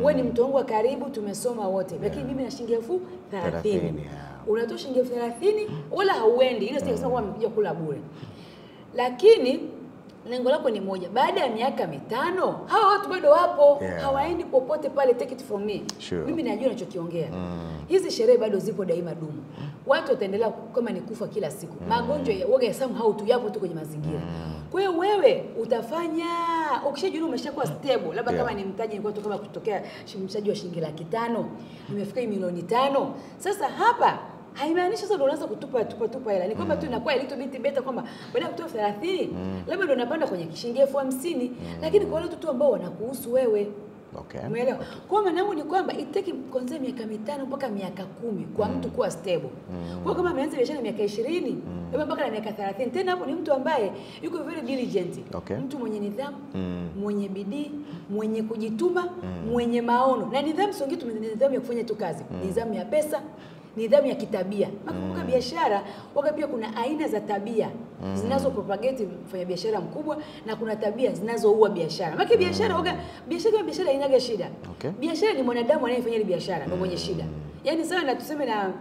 Speaker 1: Wewe ni mtu wangu wa karibu, tumesoma wote, lakini mimi na shilingi elfu thelathini.
Speaker 2: Yeah.
Speaker 1: unatoa shilingi elfu thelathini wala hauendi, ile kwamba nimekuja kula bure, lakini lengo lako ni moja. Baada ya miaka mitano hawa watu bado wapo,
Speaker 2: Yeah.
Speaker 1: hawaendi popote pale. Take it from me,
Speaker 2: Sure.
Speaker 1: mimi najua nachokiongea. Hizi sherehe bado zipo daima dumu, mm. watu wataendelea kama ni kufa kila siku. mm. Magonjwa ya waga somehow tu yapo tu kwenye mazingira. mm. Kwa hiyo wewe utafanya ukishajua umeshakuwa stable, labda
Speaker 2: Yeah.
Speaker 1: kama ni mtaji nilikuwa kama kutokea mtaji wa shilingi laki tano nimefika milioni tano. Sasa hapa haimaanishi sasa ndio unaanza kutupa tupa tupa hela, ni kwamba tu inakuwa little bit better kwamba baada ya kutoa 30 labda ndio unapanda kwenye shilingi elfu hamsini lakini kwa wale watu tu ambao wanakuhusu wewe
Speaker 2: Okay.
Speaker 1: Umeelewa? Kwa maana yangu ni kwamba itaki kuanzia miaka mitano mpaka miaka kumi kwa mtu kuwa stable. Kwa kama ameanza biashara miaka 20, labda mpaka na miaka 30, tena hapo ni mtu ambaye yuko very diligent.
Speaker 2: Okay.
Speaker 1: Mtu mwenye nidhamu,
Speaker 2: Mm.
Speaker 1: mwenye bidii, mwenye kujituma, mwenye maono. Na nidhamu sio kitu mwenye nidhamu ya kufanya tu kazi. Nidhamu ya pesa, nidhamu ya kitabia. Nakumbuka biashara, waga pia kuna aina za tabia zinazo propagate mfanya biashara mkubwa na kuna tabia zinazoua biashara. Maana biashara waga biashara kama biashara inaga shida.
Speaker 2: Okay.
Speaker 1: Biashara ni mwanadamu anayefanya ile biashara ndio mwenye shida. Yaani sawa na tuseme na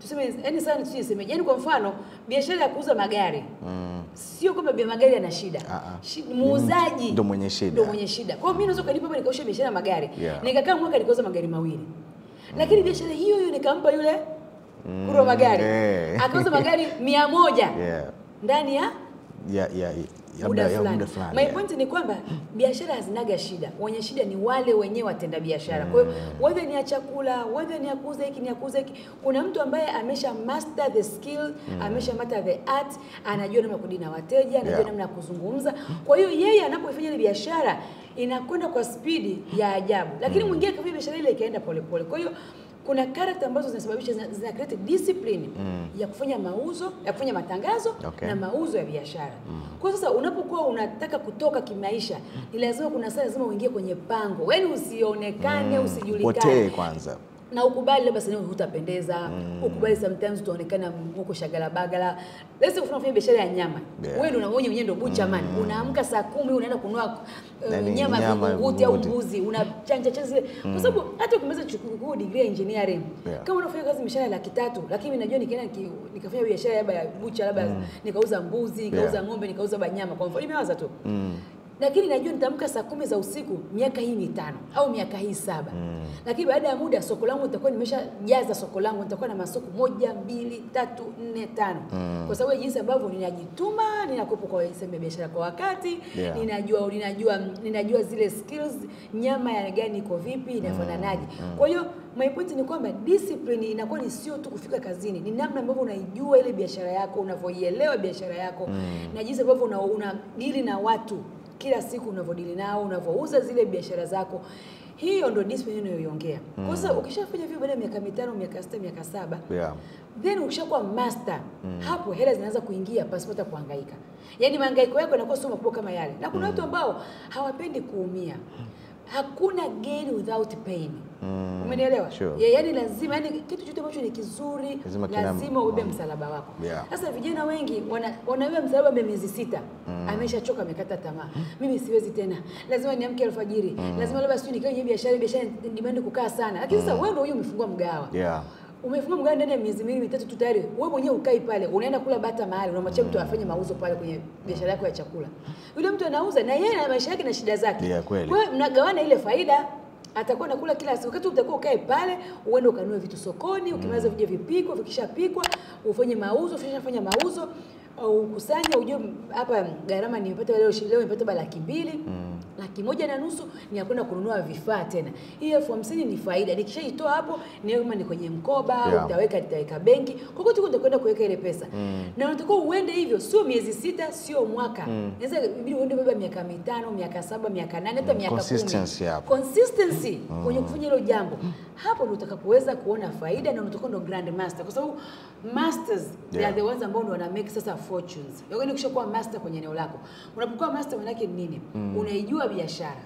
Speaker 1: tuseme yaani sawa tuseme yaani kwa mfano biashara ya kuuza magari.
Speaker 2: Mm.
Speaker 1: Sio kwamba bia magari yana shida.
Speaker 2: Ah, ah.
Speaker 1: Muuzaji
Speaker 2: ndio mwenye shida.
Speaker 1: Ndio mwenye shida. Kwa hiyo mimi naweza kanipa hapa nikaosha biashara ya magari.
Speaker 2: Yeah.
Speaker 1: Nikakaa mwaka nikauza magari mawili. Lakini biashara hiyo hiyo nikampa yule kurwa magari.
Speaker 2: eh.
Speaker 1: Akauza magari mia moja [laughs]
Speaker 2: Yeah.
Speaker 1: ndani ya
Speaker 2: Ya ya ya
Speaker 1: muda
Speaker 2: ya
Speaker 1: fulani.
Speaker 2: muda fulani.
Speaker 1: My point ni kwamba biashara hazinaga shida, wenye shida ni wale wenyewe watenda biashara. Kwa hiyo whether ni ya chakula, whether ni ya kuuza hiki, ni ya kuuza hiki, kuna mtu ambaye amesha master the skill, amesha master the art, anajua namna ya kudili na wateja, anajua
Speaker 2: Yeah.
Speaker 1: namna ya kuzungumza. Kwa hiyo yeye anapoifanya ile biashara inakwenda kwa spidi ya ajabu, lakini mwingine kafanya biashara ile ikaenda polepole. Kwa hiyo kuna character ambazo zinasababisha zina, zina create discipline mm. ya kufanya mauzo, ya kufanya matangazo
Speaker 2: Okay.
Speaker 1: na mauzo ya biashara. mm. Kwa sasa unapokuwa unataka kutoka kimaisha, ni lazima kuna saa lazima uingie kwenye pango. Yaani usionekane, mm. usijulikane.
Speaker 2: Potee kwanza.
Speaker 1: Na ukubali labda sasa hutapendeza, ukubali sometimes utaonekana huko shagala bagala. lesi unafanya biashara ya nyama.
Speaker 2: Yeah.
Speaker 1: Wewe ndio mwenyewe ndio bucha mm. man. Unaamka saa kumi unaenda kununua uh, nyama
Speaker 2: ya
Speaker 1: mbuzi au mbuzi, unachanja chanja mm. Kwa sababu hata kumeza chukua degree ya engineering,
Speaker 2: Yeah.
Speaker 1: kama unafanya kazi mishahara laki tatu, lakini mimi najua nikienda nikafanya biashara labda ya bucha labda nikauza mbuzi, nikauza
Speaker 2: Yeah.
Speaker 1: ng'ombe, nikauza banyama kwa mfano, nimewaza tu.
Speaker 2: Mm.
Speaker 1: Lakini najua nitamka saa kumi za usiku miaka hii mitano au miaka hii saba. mm. Lakini baada ya muda soko langu nitakuwa nimeshajaza soko langu, nitakuwa na masoko moja, mbili, tatu, nne, tano. mm. Kwa sababu ya jinsi ambavyo ninajituma, ninakuwepo kwa sehemu ya biashara kwa wakati,
Speaker 2: Yeah.
Speaker 1: ninajua ninajua ninajua zile skills, nyama ya gani iko vipi, inafananaje. Kwa hiyo my point ni kwamba discipline inakuwa ni sio tu kufika kazini, ni namna ambavyo unaijua ile biashara yako, unavyoielewa biashara yako mm. na jinsi ambavyo una, una dili na watu kila siku unavyodili nao, unavyouza zile biashara zako. Hiyo ndio discipline unayoiongea. Kwa sababu ukishafanya hivyo baada ya miaka mitano, miaka sita, miaka saba,
Speaker 2: Yeah.
Speaker 1: then ukishakuwa master mm. hapo hela zinaanza kuingia pasipo hata kuhangaika. Yaani mahangaiko yako yanakuwa sio makubwa kama yale. Na kuna watu mm. ambao hawapendi kuumia. Hakuna gain without pain.
Speaker 2: Mm.
Speaker 1: Umenielewa?
Speaker 2: Sure.
Speaker 1: Yeah, yani lazima yani kitu chote ambacho ni kizuri
Speaker 2: Lazima
Speaker 1: lazima ubebe msalaba wako.
Speaker 2: Yeah.
Speaker 1: Vijana wengi wana, wanabeba msalaba mbele miezi sita. Ameshachoka amekata tamaa. Mimi siwezi tena. Lazima niamke alfajiri. Lazima labda sijui nikae biashara biashara demand kukaa sana. Lakini sasa wewe ndio huyu umefungua mgawa.
Speaker 2: Yeah.
Speaker 1: Umefunga mgao ndani ya miezi miwili mitatu tu tayari wewe mwenyewe ukai pale, unaenda kula bata mahali, unamwachia mtu afanye mauzo pale kwenye biashara yako ya chakula. Yule mtu anauza na yeye na maisha yake na shida zake.
Speaker 2: Yeah, kweli.
Speaker 1: Kwa hiyo mnagawana ile faida atakuwa nakula kila siku. Wakati utakuwa ukae pale, uende ukanunue vitu sokoni, ukimaliza vije vipikwa, vikishapikwa, ufanye mauzo, ukishafanya mauzo au ukusanye ujue hapa gharama nimepata leo shilingi leo nimepata ba laki mbili laki moja na nusu ni kwenda kununua vifaa tena. Hii elfu hamsini ni faida. Nikishaitoa hapo ni kama ni kwenye mkoba
Speaker 2: Yeah.
Speaker 1: utaweka, nitaweka benki. Kokote huko utakwenda kuweka ile pesa. mm. Na unatakiwa uende hivyo, sio miezi sita, sio mwaka. Inaweza ibidi uende baba miaka mitano, miaka saba, miaka nane, hata mm. miaka kumi.
Speaker 2: Consistency hapo.
Speaker 1: Consistency mm. kwenye kufanya hilo jambo. Hapo ndio utakapoweza kuona faida na utakuwa ndo grand master kwa sababu masters
Speaker 2: yeah.
Speaker 1: they are the ones ambao ndo wana make sasa fortunes. Yaani ukishakuwa master kwenye eneo lako. Unapokuwa master maana yake nini? nini? Unaijua biashara.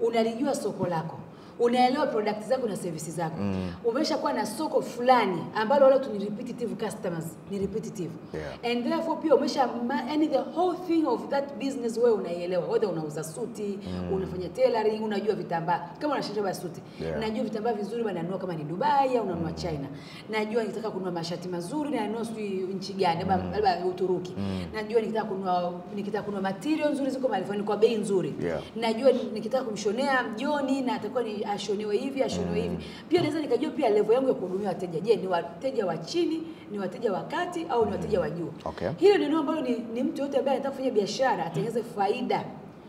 Speaker 1: Unalijua soko lako. Unaelewa product zako na service zako mm. umeshakuwa na soko fulani ambalo wale ni repetitive customers ni repetitive
Speaker 2: Yeah.
Speaker 1: and therefore pia umesha any yani the whole thing of that business wewe unaielewa whether unauza suti mm. unafanya tailoring unajua vitambaa kama unashinda basi suti
Speaker 2: Yeah.
Speaker 1: najua vitambaa vizuri bana nanunua kama ni Dubai au nanunua China najua nikitaka kununua mashati mazuri na nanua sijui nchi gani labda labda Uturuki mm. najua nikitaka kununua nikitaka kununua material nzuri ziko California kwa bei nzuri
Speaker 2: Yeah.
Speaker 1: najua nikitaka kumshonea Joni na atakuwa ni ashonewe hivi ashonewe hivi. Pia naweza nikajua pia level yangu ya kuhudumia wateja. Je ni wateja wa chini ni wateja wa kati au ni wateja wa juu?
Speaker 2: Okay.
Speaker 1: hilo ni neno ambalo ni, ni mtu yote ambaye anataka kufanya biashara atengeneze faida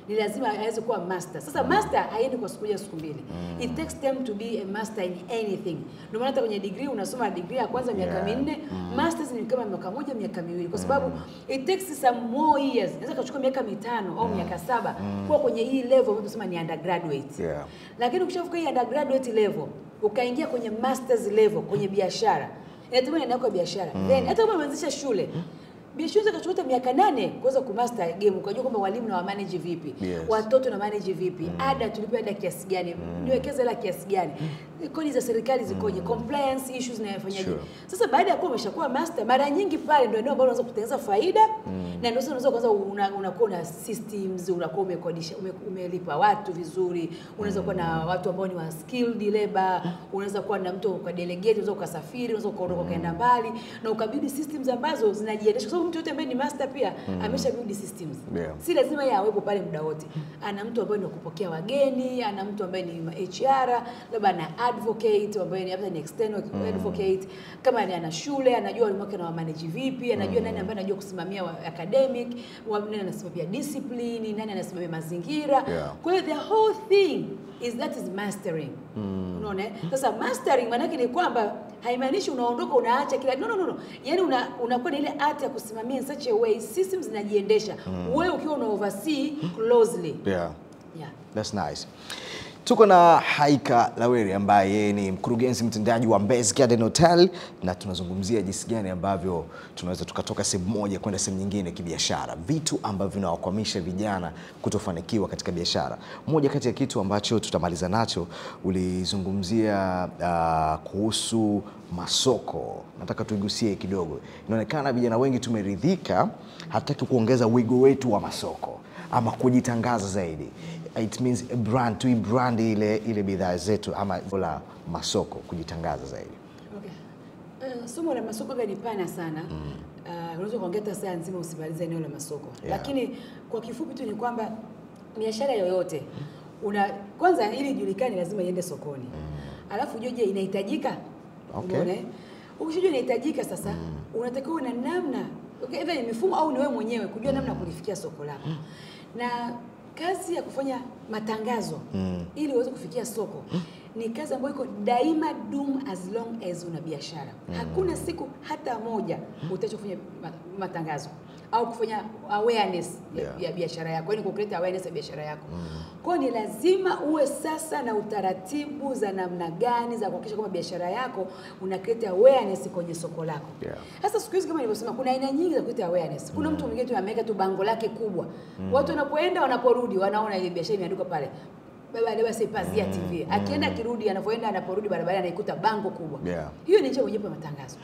Speaker 1: ni lazima aweze kuwa master. Sasa master haendi kwa siku moja siku mbili. It takes time to be a master in anything. Ndio maana hata kwenye degree unasoma degree ya kwanza miaka
Speaker 2: Yeah.
Speaker 1: minne, masters ni kama miaka moja miaka miwili kwa sababu it takes some more years. Inaweza kuchukua miaka mitano au miaka saba kuwa kwenye hii level ambayo tunasema ni undergraduate.
Speaker 2: Yeah.
Speaker 1: Lakini ukishafika hii undergraduate level ukaingia kwenye masters level kwenye biashara inategemea na yako biashara. biashara then hata kama umeanzisha shule biashara ikachukua hata miaka nane kuweza kumaster game ukajua kwamba walimu na wamanage vipi
Speaker 2: Yes.
Speaker 1: watoto na manage vipi mm. ada tulipewa ada kiasi gani mm. niwekeze hela kiasi gani mm. kodi za serikali zikoje compliance issues na yafanyaje
Speaker 2: Sure.
Speaker 1: sasa baada ya kuwa umeshakuwa master mara nyingi pale ndio eneo ambalo unaweza kutengeneza faida mm. na ndio unaweza kwanza una- unakuwa na systems unakuwa umekodisha ume, umelipa watu vizuri unaweza kuwa na watu ambao ni wa skilled labor unaweza kuwa na mtu kwa delegate unaweza ukasafiri unaweza ukaondoka ukaenda mbali na ukabidi systems ambazo zinajiendesha mtu yote ambaye ni master pia amesha build systems
Speaker 2: Yeah.
Speaker 1: si lazima yeye awepo pale muda wote. Ana mtu ambaye ni kupokea wageni, ana mtu ambaye ni HR, labda ana advocate ambaye ni labda ni external mm. advocate. Kama ni ana shule, anajua walimu wake na wamanage vipi, anajua mm. nani ambaye anajua kusimamia wa academic, wa- nani anasimamia discipline, nani anasimamia mazingira.
Speaker 2: Yeah.
Speaker 1: Kwa hiyo the whole thing is that is mastering. Mm. Unaona? Sasa mastering maana yake ni kwamba haimaanishi unaondoka unaacha kila no no no. no. Yaani una unakuwa na ile art ya kusimamia in such a way system zinajiendesha. Wewe ukiwa una oversee closely.
Speaker 2: Yeah.
Speaker 1: Yeah.
Speaker 2: That's nice. Tuko na Haika Laweri ambaye yeye ni mkurugenzi mtendaji wa Mbezi Garden Hotel na tunazungumzia jinsi gani ambavyo tunaweza tukatoka sehemu moja kwenda sehemu nyingine kibiashara, vitu ambavyo vinawakwamisha vijana kutofanikiwa katika biashara. Moja kati ya kitu ambacho tutamaliza nacho ulizungumzia uh, kuhusu masoko. Nataka tuigusie kidogo. Inaonekana vijana wengi tumeridhika, hataki kuongeza wigo wetu wa masoko ama kujitangaza zaidi it means a brand to brand ile ile bidhaa zetu ama la masoko kujitangaza zaidi
Speaker 1: Okay. Uh, somo la masoko gani pana sana. mm. Uh, unaweza kuongea hata saa nzima usimalize eneo la masoko.
Speaker 2: Yeah.
Speaker 1: Lakini kwa kifupi tu ni kwamba biashara yoyote una kwanza ili ijulikane lazima iende sokoni. mm. Alafu ujue je inahitajika?
Speaker 2: Okay.
Speaker 1: Umeona? eh? Ukishajua inahitajika sasa unatakiwa uwe na namna okay, either ni mifumo au ni wewe mwenyewe kujua namna kulifikia soko lako. Na kazi ya kufanya matangazo mm. ili uweze kufikia soko ni kazi ambayo iko daima dum as long as una biashara. mm. Hakuna siku hata moja utaacha kufanya mm. matangazo au kufanya awareness ya,
Speaker 2: Yeah.
Speaker 1: ya biashara yako, yani kucreate awareness ya biashara yako. mm. Kwa ni lazima uwe sasa na utaratibu za namna gani za kuhakikisha kwamba biashara yako una create awareness kwenye soko lako.
Speaker 2: Yeah.
Speaker 1: Sasa siku hizi kama nilivyosema, kuna aina nyingi za kuleta awareness. Kuna mm. mtu mwingine tu ameweka tu bango lake kubwa, mm. watu wanapoenda wanaporudi wanaona ile biashara imeandikwa pale baba leo si pazia TV. Akienda kirudi, anapoenda anaporudi barabarani anaikuta bango kubwa.
Speaker 2: Yeah.
Speaker 1: Hiyo ni njia mojawapo ya matangazo.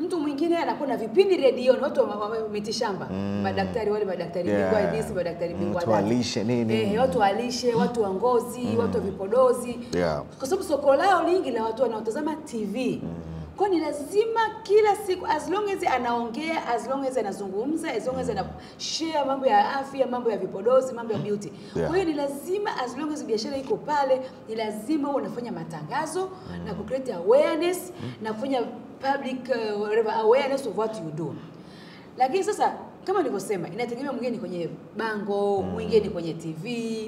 Speaker 1: Mtu mwingine anakuwa na vipindi redioni, watu wa- miti shamba. Mm. madaktari wale madaktari
Speaker 2: Yeah.
Speaker 1: bingwa hizi, madaktari
Speaker 2: Mm,
Speaker 1: bingwa
Speaker 2: watu wa nini.
Speaker 1: Eh, watu walishe, watu wa ngozi, watu wa vipodozi
Speaker 2: Yeah.
Speaker 1: kwa sababu soko lao lingi la watu wanaotazama TV. Kwa ni lazima kila siku as long as anaongea, as long as anazungumza, as long as ana share mambo ya afya, mambo ya vipodozi, mambo ya beauty.
Speaker 2: Yeah.
Speaker 1: Kwa hiyo ni lazima as long as biashara iko pale, ni lazima unafanya matangazo mm. na ku create awareness na kufanya public uh, whatever awareness of what you do. Lakini sasa kama nilivyosema, inategemea mwingine ni kwenye bango, mwingine ni kwenye TV,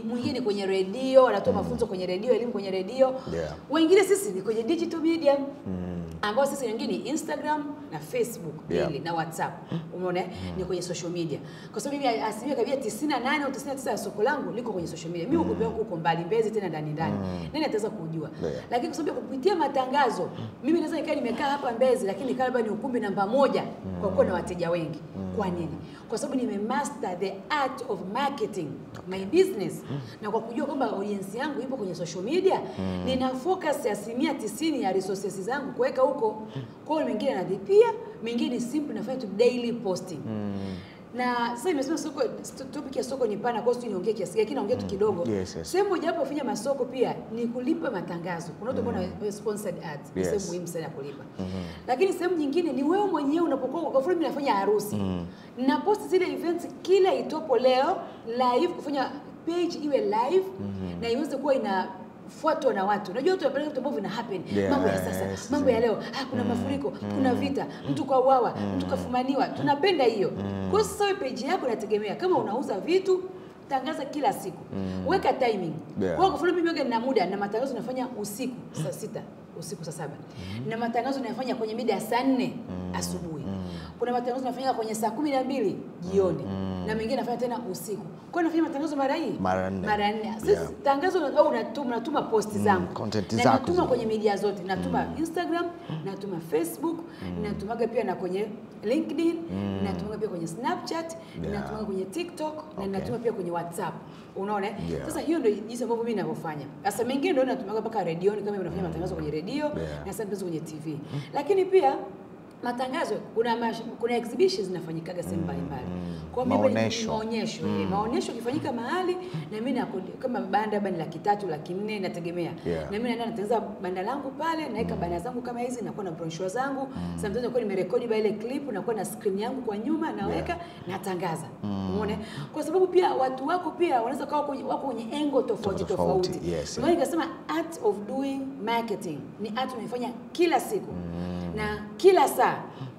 Speaker 1: mwingine ni kwenye redio, anatoa mafunzo kwenye redio, elimu kwenye redio.
Speaker 2: Yeah.
Speaker 1: Wengine sisi ni kwenye digital media mm. ambao sisi wengine Instagram na Facebook
Speaker 2: Yeah.
Speaker 1: ili na WhatsApp umeona mm. ni kwenye social media kwa sababu mimi asilimia karibia 98 au 99 ya soko langu liko kwenye social media mimi mm. wangu huko mbali Mbezi tena ndani ndani mm. nani ataweza kujua
Speaker 2: Yeah.
Speaker 1: lakini kwa sababu kupitia matangazo mimi naweza nikaa nimekaa hapa Mbezi lakini nikaa labda ni ukumbi namba moja mm. kwa kuwa na wateja wengi mm. kwa nini kwa sababu nimemaster the art of marketing my business mm. na kwa kujua kwamba audience yangu ipo kwenye social media mm. nina focus ya asilimia tisini ya resources zangu kuweka huko kwa hiyo mengine nadhipia mengine ni simple nafanya tu daily posting na sasa imesema soko topic ya soko ni pana kwa hiyo sijui niongee kiasi gani lakini naongea tu kidogo.
Speaker 2: Yes, yes.
Speaker 1: sehemu moja hapo kufanya masoko pia ni kulipa matangazo. Kuna watu ambao na sponsored ads. Ni sehemu muhimu sana kulipa. Lakini sehemu nyingine ni wewe mwenyewe unapokuwa kwa mfano nafanya harusi. Na post zile events kila itopo leo live kufanya page iwe live na iweze kuwa ina fuatwa na watu. Unajua watu wanapenda vitu ambavyo vina happen.
Speaker 2: Yes,
Speaker 1: mambo ya sasa mambo ya leo. Ah, kuna mm, mafuriko kuna vita mtu kwa uawa mtu kafumaniwa tunapenda hiyo. Mm. kwa hiyo sasa page yako inategemea. Kama unauza vitu tangaza kila siku. Mm. weka timing.
Speaker 2: Yeah.
Speaker 1: kwa mfano mimi yoga nina muda na matangazo nafanya usiku saa sita usiku saa saba. Na matangazo nafanya kwenye mida ya saa nne asubuhi kuna matangazo nafanya kwenye saa kumi na mbili jioni mm. na mengine nafanya tena usiku kwa hiyo nafanya matangazo mara hii
Speaker 2: Mara nne.
Speaker 1: mara nne sasa
Speaker 2: Yeah.
Speaker 1: tangazo au natuma, natuma posti zangu
Speaker 2: content
Speaker 1: na natuma kwenye media zote natuma mm. Instagram natuma Facebook mm. natumaga pia na kwenye LinkedIn mm. natumaga pia kwenye Snapchat
Speaker 2: Yeah.
Speaker 1: natumaga kwenye TikTok
Speaker 2: okay.
Speaker 1: na natuma pia kwenye WhatsApp unaona?
Speaker 2: Yeah.
Speaker 1: sasa hiyo ndio jinsi ambavyo mimi ninavyofanya sasa mengine ndio natumaga mpaka redioni kama unafanya matangazo kwenye redio
Speaker 2: Yeah.
Speaker 1: na sasa kwenye TV mm. lakini pia matangazo kuna mash, kuna exhibitions zinafanyikaga sehemu mbalimbali. Kwa mimi-
Speaker 2: Maonesho.
Speaker 1: maonyesho mm. maonyesho kifanyika mahali na mimi na kama banda bani ni laki tatu laki nne inategemea.
Speaker 2: Yeah.
Speaker 1: na mimi naenda natengeneza banda langu pale naweka banda zangu kama hizi nakuwa na brochure zangu. Sometimes nakuwa nimerekodi ba ile clip nakuwa na screen yangu kwa nyuma naweka natangaza. Umeona? Kwa sababu pia watu wako pia wanaweza kawa wako kwenye engo tofauti
Speaker 2: Tofauti, yes,
Speaker 1: Ndio nikasema art of doing marketing ni art unaifanya kila siku na kila saa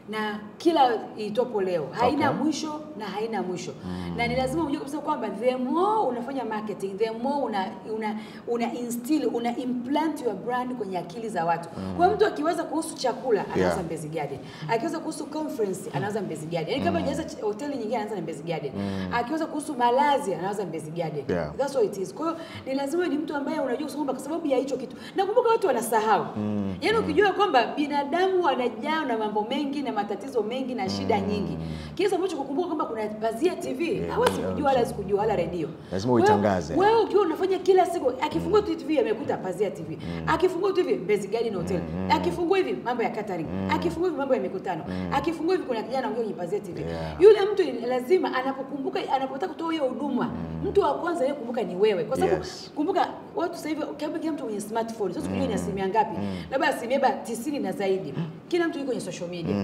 Speaker 1: na kila itopo leo haina
Speaker 2: Okay.
Speaker 1: mwisho na haina mwisho mm. na ni lazima ujue kabisa kwamba the more unafanya marketing the more una una, una instill una implant your brand kwenye akili za watu mm. kwa mtu akiweza kuhusu chakula anaanza
Speaker 2: Yeah.
Speaker 1: Mbezi Garden akiweza kuhusu conference anaanza Mbezi Garden yani kama mm. hoteli nyingine anaanza na Mbezi Garden mm. akiweza kuhusu malazi anaanza Mbezi Garden
Speaker 2: Yeah.
Speaker 1: that's what it is kwa hiyo ni lazima ni mtu ambaye unajua kwamba kwa sababu ya hicho kitu nakumbuka watu wanasahau mm. yaani ukijua kwamba binadamu wanajaa na mambo mengi na matatizo mengi na shida mm. nyingi kiasi ambacho kukumbuka kwamba kuna Pazia TV hawezi
Speaker 2: yeah,
Speaker 1: kujua wala hawezi kujua wala redio.
Speaker 2: Lazima uitangaze.
Speaker 1: wewe ukiwa unafanya kila siku akifungua tu TV amekuta Pazia TV akifungua tu hivi Mbezi Garden Hotel akifungua hivi mambo ya catering. Akifungua hivi mambo ya mikutano. Akifungua hivi kuna kijana anaongea kwenye Pazia TV
Speaker 2: Yeah.
Speaker 1: yule mtu lazima anapokumbuka anapotaka kutoa hiyo huduma mtu wa kwanza yeye kumbuka ni wewe. Kwa sababu
Speaker 2: Yes.
Speaker 1: kumbuka watu sasa hivi kila mtu mwenye smartphone sasa kujua ni asilimia ngapi? Labda asilimia ba- tisini na zaidi. Kila mtu yuko kwenye social media.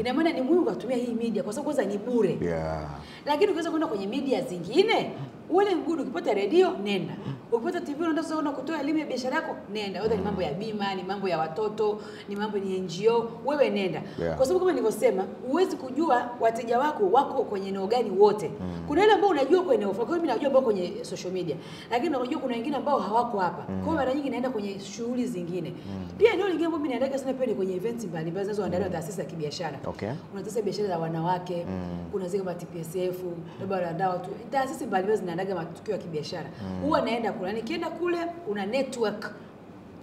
Speaker 1: Ina maana ni muhimu kutumia hii media kwa sababu kwanza ni bure.
Speaker 2: Yeah.
Speaker 1: Lakini ukiweza kwenda kwenye media zingine ule mgudu ukipata redio nenda ukipata tv unaenda sasa una kutoa elimu ya biashara yako nenda whether ni mambo ya bima ni mambo ya watoto ni mambo ni ngo wewe nenda
Speaker 2: Yeah.
Speaker 1: kwa sababu kama nilivyosema huwezi kujua wateja wako wako kwenye eneo gani wote Mm. kuna wale ambao unajua kwa eneo fulani. Mimi najua ambao kwenye social media lakini unajua kuna wengine ambao hawako hapa Mm. kwa hiyo mara nyingi naenda kwenye shughuli zingine Mm. pia eneo lingine ambao mimi naendaga sana pia ni kwenye events mbalimbali zinazoandaliwa na taasisi za kibiashara
Speaker 2: Okay.
Speaker 1: kuna taasisi ya biashara za wanawake mm. kuna zile kama TPSF labda watu taasisi mbalimbali zinaandaga matukio ya kibiashara huwa mm. naenda kule Na nikienda kule una network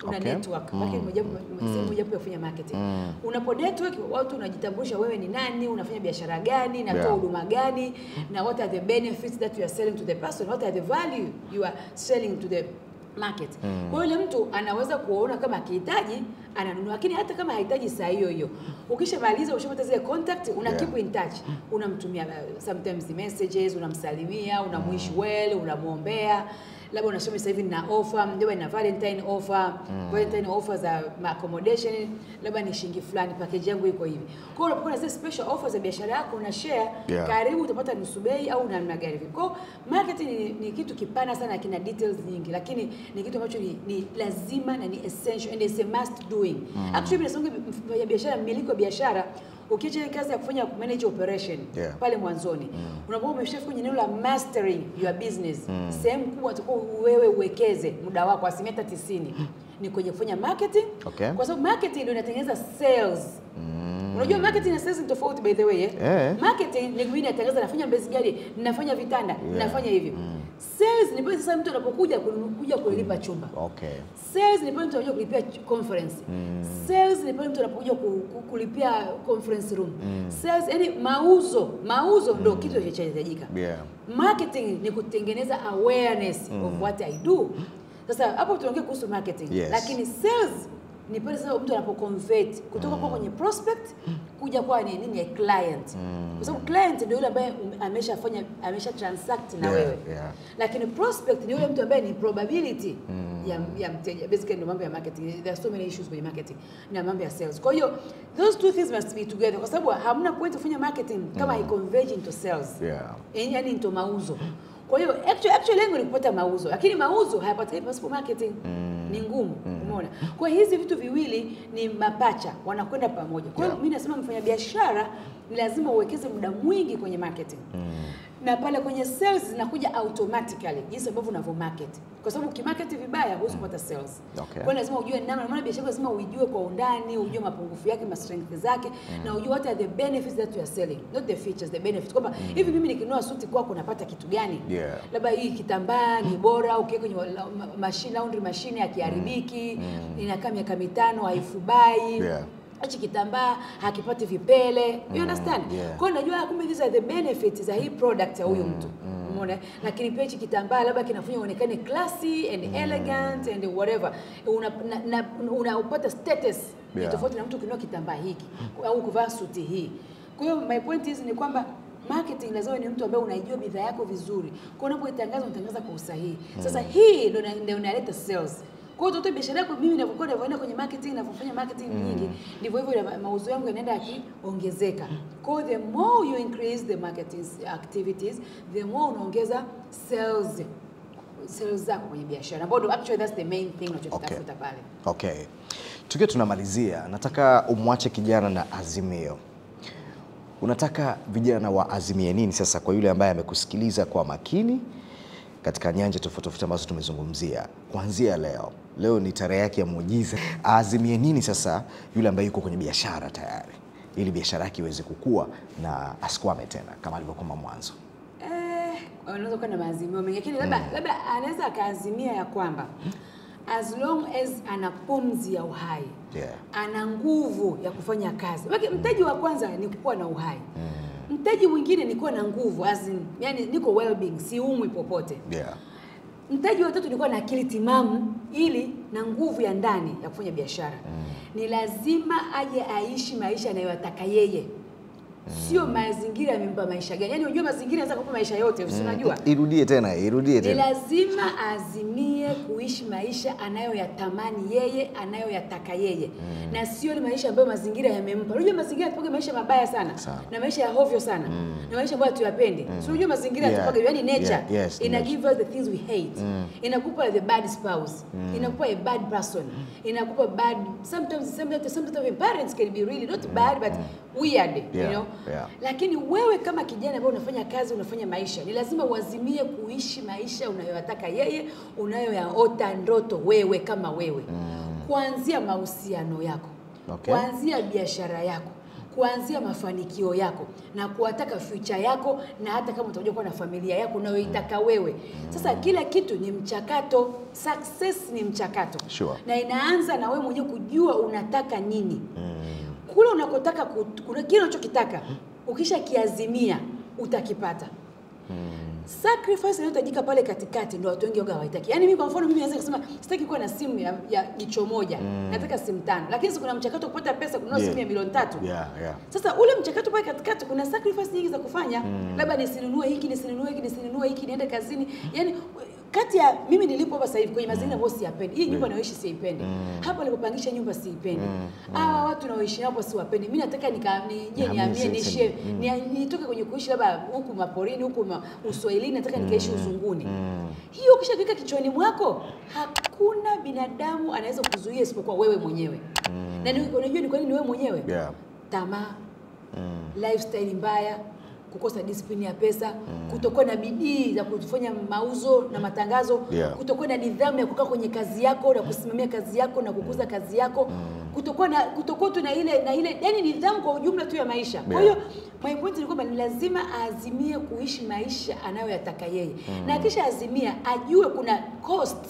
Speaker 1: una
Speaker 2: Okay.
Speaker 1: network mm. moja sehemu moja ya kufanya marketing mm. unapo network watu unajitambulisha wewe ni nani unafanya biashara gani natoa
Speaker 2: Yeah.
Speaker 1: huduma gani na what are the benefits that you are selling to the person what are the value you are selling to the market mm. kwa hiyo yule mtu anaweza kuona kama akihitaji ananunua. Lakini hata kama hahitaji saa hiyo hiyo ukishamaliza ushapata zile contact una
Speaker 2: Yeah.
Speaker 1: keep in touch. Unamtumia uh, sometimes messages unamsalimia unamwish well unamwombea labda unasema sasa hivi nina offer labda ina valentine offer mm. valentine offer za accommodation labda ni shilingi fulani package yangu iko hivi kwa hiyo unapokuwa na zile special offer za biashara yako una share
Speaker 2: Yeah.
Speaker 1: karibu utapata nusu bei au namna gani hivi. Kwa marketing ni, ni kitu kipana sana kina details nyingi, lakini ni kitu ambacho ni, ni lazima na ni essential and it's a must doing. Mm. Actually mfanya biashara, mmiliki wa biashara ukiacha ile kazi ya kufanya manage operation
Speaker 2: Yeah.
Speaker 1: pale mwanzoni mm. unapokuwa umeshafika kwenye eneo la mastering your business mm. sehemu kubwa utakuwa wewe uwekeze muda wako asilimia hata tisini [gasps] ni kwenye kufanya marketing
Speaker 2: Okay.
Speaker 1: kwa sababu marketing ndio inatengeneza sales mm. Unajua marketing na sales ni tofauti by the way eh?
Speaker 2: Eh.
Speaker 1: Marketing ni mimi natangaza nafanya mbezi gari, ninafanya vitanda,
Speaker 2: Yeah.
Speaker 1: ninafanya hivi. Sales ni pale sasa mtu anapokuja kuja kulipa chumba.
Speaker 2: Okay.
Speaker 1: Sales ni pale mtu anakuja kulipia conference mm. Sales ni pale mtu anapokuja ku- ku- kulipia conference room. mm. Sales yani mauzo, mauzo ndio mm. kitu kinachohitajika.
Speaker 2: Yeah.
Speaker 1: Marketing ni kutengeneza awareness mm. of what I do. Sasa hapo tunaongea kuhusu marketing.
Speaker 2: Yes.
Speaker 1: Lakini sales ni pale sasa mtu anapoconvert kutoka mm. kwa kwenye prospect kuja kwa ni nini ya client. mm. Kwa sababu client ndio yule ambaye um- ameshafanya amesha transact na
Speaker 2: Yeah,
Speaker 1: wewe.
Speaker 2: yeah.
Speaker 1: Lakini prospect ni yule mtu ambaye ni probability mm. ya, ya mteja. Basically ndio mambo ya marketing. There are so many issues kwenye marketing na mambo ya sales. Kwa hiyo those two things must be together kwa sababu hamna point kufanya marketing kama mm. haiconverge into sales.
Speaker 2: Yeah.
Speaker 1: Yaani yani into mauzo. Kwa hiyo actually, actually lengo ni kupata mauzo, lakini mauzo hayapatikani pasipo marketing. Ni ngumu, mm. umeona? Kwa hiyo hizi vitu viwili ni mapacha, wanakwenda pamoja. Kwa hiyo
Speaker 2: Yeah.
Speaker 1: mimi nasema mfanyabiashara ni lazima uwekeze muda mwingi kwenye marketing. mm. Na pale kwenye sales zinakuja automatically jinsi ambavyo unavyo market. Kwa sababu ukimarket vibaya huwezi kupata sales.
Speaker 2: Okay.
Speaker 1: Kwa lazima ujue namna maana biashara lazima uijue kwa undani, ujue mapungufu yake, ma strength zake mm. na ujue what are the benefits that you are selling, not the features, the benefits. Kwamba hivi mimi nikinunua suti kwako napata kitu gani?
Speaker 2: Yeah.
Speaker 1: Labda hii kitambaa ni bora, ukiweka kwenye la- laundry machine laundry machine mm. inakaa miaka mitano haifubai.
Speaker 2: Yeah.
Speaker 1: Hichi kitambaa hakipati vipele. You understand?
Speaker 2: yeah.
Speaker 1: Kwa hiyo najua kumbe these are the benefits za hii product ya huyu mtu. mm. Umeona? Lakini pia hichi kitambaa labda kinafanya uonekane classy and mm. elegant and whatever. Una, na, na, unapata status
Speaker 2: Yeah.
Speaker 1: tofauti na mtu kinua kitambaa hiki au kuvaa suti hii. Kwa hiyo my point is ni kwamba marketing lazima ni mtu ambaye unajua bidhaa yako vizuri. Kwa hiyo unapoitangaza unatangaza kwa usahihi. Sasa hii ndio inaleta sales. Kwa hiyo utakuta biashara yako mimi ninavyokuwa ninavyoenda kwenye marketing ninavyofanya marketing nyingi ndivyo hivyo mauzo yangu yanaenda yakiongezeka. Kwa hiyo the more you increase the marketing activities, the more unaongeza sales sales zako kwenye biashara. Ambapo actually that's the main thing unachokitafuta pale.
Speaker 2: Okay. Tukiwa tunamalizia, nataka umwache kijana na azimio. Unataka vijana waazimie nini sasa kwa yule ambaye amekusikiliza kwa makini katika nyanja tofauti tofauti ambazo tumezungumzia kuanzia leo. Leo ni tarehe yake ya muujiza. Aazimie nini sasa yule ambaye yuko kwenye biashara tayari, ili biashara yake iweze kukua na asikwame tena kama alivyokoma mwanzo.
Speaker 1: Eh, anaweza kuwa na maazimio mengi lakini labda labda anaweza akaazimia ya kwamba as long as ana pumzi ya uhai
Speaker 2: Yeah.
Speaker 1: ana nguvu ya kufanya kazi. Mtaji wa kwanza ni kuwa na uhai. mm. Mtaji mwingine ni kuwa na nguvu as in, yani niko well being, siumwi popote.
Speaker 2: Yeah.
Speaker 1: Mtaji wa tatu ni kuwa na akili timamu ili na nguvu ya ndani ya kufanya biashara. Ni lazima aje aishi maisha anayotaka yeye. Sio mazingira yamempa maisha gani. Yaani unajua mazingira yanaweza kukupa maisha yote, si unajua?
Speaker 2: Irudie tena, irudie tena.
Speaker 1: Ni lazima azimie kuishi maisha anayoyatamani yeye, anayoyataka yeye Mm. na sio ile maisha ambayo mazingira yamempa. Unajua mazingira yatupaga maisha mabaya sana,
Speaker 2: Sana.
Speaker 1: na maisha ya hovyo sana Mm. na maisha ambayo hatuyapendi. Si unajua mazingira
Speaker 2: Yeah.
Speaker 1: yatupaga, yani nature
Speaker 2: Yeah, yes,
Speaker 1: ina
Speaker 2: nature.
Speaker 1: give us the things we hate. Mm. Inakupa the bad spouse, Mm. inakupa a bad person, Mm. inakupa bad sometimes sometimes sometimes parents can be really not bad but weird,
Speaker 2: yeah.
Speaker 1: you know.
Speaker 2: Yeah.
Speaker 1: Lakini wewe kama kijana ambaye unafanya kazi, unafanya maisha, ni lazima uazimie kuishi maisha unayoyataka yeye, unayoyaota ndoto wewe kama wewe, mm. kuanzia mahusiano yako,
Speaker 2: Okay.
Speaker 1: kuanzia biashara yako kuanzia mafanikio yako na kuwataka future yako, na hata kama utakuja kuwa na familia yako unayoitaka wewe. Sasa kila kitu ni mchakato, success ni mchakato
Speaker 2: Sure.
Speaker 1: na inaanza na wewe mwenyewe kujua unataka nini kule unakotaka kile unachokitaka. Ukisha kiazimia utakipata. Sacrifice inayohitajika pale katikati ndio watu wengi waga hawaitaki. Yaani mimi kwa mfano mimi naweza kusema sitaki kuwa na simu ya, ya jicho moja. Nataka simu tano. Lakini kuna mchakato kupata pesa kununua
Speaker 2: Yeah.
Speaker 1: simu ya milioni tatu.
Speaker 2: Yeah, yeah.
Speaker 1: sasa ule mchakato pale katikati kuna sacrifice nyingi za kufanya. Labda nisinunue hiki nisinunue hiki nisinunue hiki niende kazini. Yani kati ya mimi nilipo hapa sasa hivi kwenye mazingira ambayo siyapendi. Hii nyumba naoishi siipendi. Hapa nilipopangisha nyumba siipendi. Hawa watu naoishi hapo siwapendi. Mimi nataka nika nije
Speaker 2: Nihamie
Speaker 1: niishie.
Speaker 2: mm.
Speaker 1: ni- nitoke kwenye kuishi labda huku maporini huku ma, uswahilini nataka nikaishi uzunguni. Hiyo ukishafika kichwani mwako hakuna binadamu anaweza kuzuia isipokuwa wewe mwenyewe. Na unajua ni kwa nini ni wewe mwenyewe?
Speaker 2: Yeah.
Speaker 1: tamaa. Lifestyle mbaya kukosa discipline ya pesa mm. kutokuwa na bidii za kufanya mauzo na matangazo
Speaker 2: Yeah.
Speaker 1: kutokuwa na nidhamu ya kukaa kwenye kazi yako na kusimamia kazi yako na kukuza kazi yako kutokuwa na kutokuwa tu na ile na ile yani nidhamu kwa ujumla tu ya maisha
Speaker 2: yeah.
Speaker 1: kwa hiyo my point ni kwamba ni lazima aazimie kuishi maisha anayoyataka yeye mm. na kisha azimia ajue kuna cost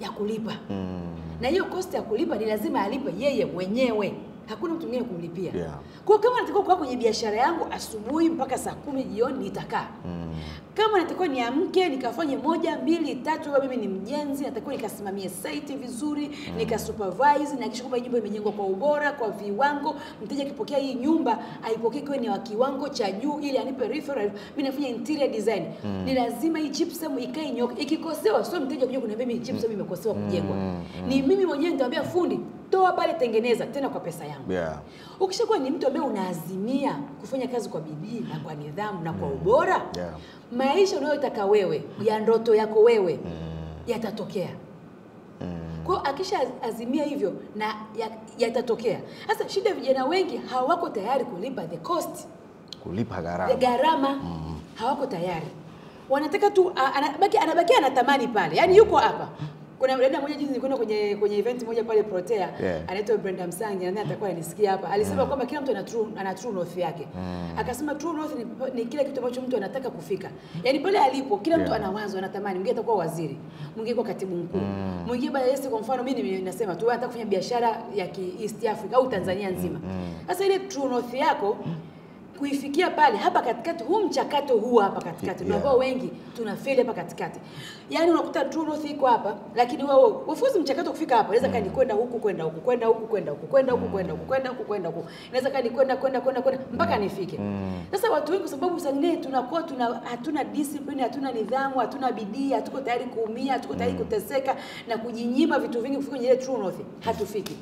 Speaker 1: ya kulipa mm. na hiyo cost ya kulipa ni lazima alipe yeye mwenyewe hakuna mtu mwingine kumlipia.
Speaker 2: Yeah.
Speaker 1: kwa kama natakiwa kukaa kwenye biashara yangu asubuhi mpaka saa kumi jioni nitakaa. Mm. kama natakiwa niamke nikafanye moja mbili tatu kwa mimi ni mjenzi natakiwa nikasimamie site vizuri nika supervise na kisha kwamba nyumba imejengwa kwa ubora kwa viwango. Mteja akipokea hii nyumba aipokee kiwe ni wa kiwango cha juu ili anipe referral. Mimi nafanya interior design. Mm. ni lazima hii gypsum ikae nyoka. Ikikosewa sio mteja kuja kuniambia mimi gypsum imekosewa kujengwa. Mm. ni mimi mwenyewe nitamwambia fundi toa pale tengeneza tena kwa pesa yangu
Speaker 2: Yeah.
Speaker 1: ukishakuwa ni mtu ambaye unaazimia kufanya kazi kwa bidii na kwa nidhamu na kwa ubora
Speaker 2: Yeah.
Speaker 1: maisha unayotaka wewe ya ndoto yako wewe mm. yatatokea kwa hiyo akisha azimia hivyo na ya- yatatokea sasa shida vijana wengi hawako tayari kulipa the cost
Speaker 2: Kulipa
Speaker 1: the
Speaker 2: gharama.
Speaker 1: mm. hawako tayari wanataka tu anabaki anabaki anatamani pale yani yuko hapa kuna dada mmoja juzi nilikwenda kwenye kwenye event moja pale Protea
Speaker 2: Yeah.
Speaker 1: anaitwa Brenda Msangi nadhani atakuwa anisikia hapa alisema kwamba kila mtu ana true ana true north yake Mm. akasema true north ni, ni kile kitu ambacho mtu anataka kufika yaani pale alipo kila mtu
Speaker 2: Yeah.
Speaker 1: ana wazo anatamani mwingine atakuwa waziri mwingine kwa katibu mkuu mwingine baada ya kwa mfano mimi ninasema nasema tu nataka kufanya biashara ya ki East Africa au Tanzania nzima sasa ile true north yako kuifikia pale hapa katikati huu mchakato huu hapa katikati
Speaker 2: Yeah.
Speaker 1: yeah. ambao wengi tunafeli hapa katikati yaani unakuta Truth iko hapa lakini wewe ufuzi mchakato kufika hapa. Inaweza kani kwenda huku kwenda huku kwenda huku kwenda huku kwenda huku kwenda huku kwenda huku kwenda huku. Inaweza kani kwenda kwenda kwenda kwenda mpaka nifike. Sasa watu wengi kwa sababu saa nyingine tunakuwa tuna hatuna discipline hatuna nidhamu hatuna bidii hatuko tayari kuumia hatuko tayari kuteseka na kujinyima vitu vingi kufika kwenye ile true north. Hatufiki.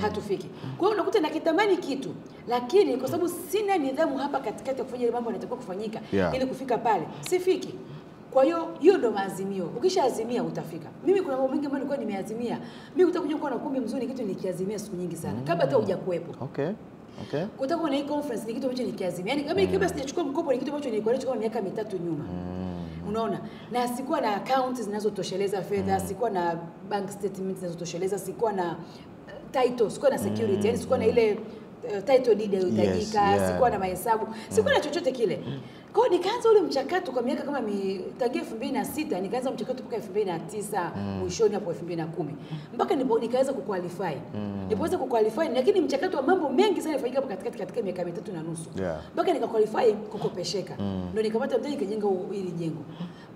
Speaker 1: Hatufiki. Kwa hiyo unakuta nakitamani kitu lakini kwa sababu sina nidhamu hapa katikati ya kufanya ile mambo yanatakiwa kufanyika
Speaker 2: Yeah.
Speaker 1: ili kufika pale sifiki kwa hiyo hiyo ndo maazimio ukishaazimia utafika mimi kuna mambo mengi ambayo nilikuwa nimeazimia mimi utakuja kuwa na ukumbi mzuri kitu nikiazimia siku nyingi sana mm. kabla hata hujakuwepo
Speaker 2: Okay. Okay.
Speaker 1: Kutakuwa kuwa na hii conference ni kitu ambacho nikiazimia Yaani kama kabla sijachukua mkopo ni kitu ambacho nilikuwa nacho miaka mitatu nyuma Mm. unaona na sikuwa na account zinazotosheleza fedha mm. sikuwa na bank statement zinazotosheleza sikuwa na uh, title sikuwa na security mm. yani sikuwa na ile uh, title deed inayohitajika
Speaker 2: Yes, yeah.
Speaker 1: sikuwa na mahesabu sikuwa mm. na chochote kile kwa hiyo nikaanza ule mchakato kwa miaka kama mi, tangia 2006 nikaanza mchakato mpaka 2009 mwishoni hapo 2010 mpaka nipo nikaweza kuqualify. Nilipoweza kuqualify lakini mchakato wa mambo mengi sana yalifanyika hapo katikati katika miaka mitatu na nusu.
Speaker 2: Yeah.
Speaker 1: mpaka nikaqualify kukopesheka. Ndio nikapata mtaji nikajenga hili jengo.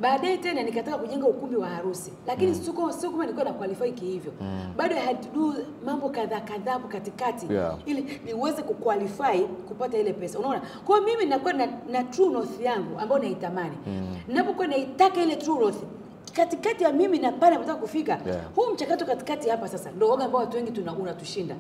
Speaker 1: Baadaye tena nikataka kujenga ukumbi wa harusi. Lakini sio sio kama nilikuwa na qualify kihivyo bado I had to do mambo kadhaa kadhaa hapo katikati.
Speaker 2: Yeah.
Speaker 1: ili niweze kuqualify kupata ile pesa. Unaona? Kwa hiyo mimi nakuwa na, na true north yangu ambayo naitamani mm. ninapokuwa naitaka ile true north katikati ya mimi na pale nataka kufika
Speaker 2: Yeah.
Speaker 1: huu mchakato katikati hapa sasa ndio woga ambao watu wengi tuna unatushinda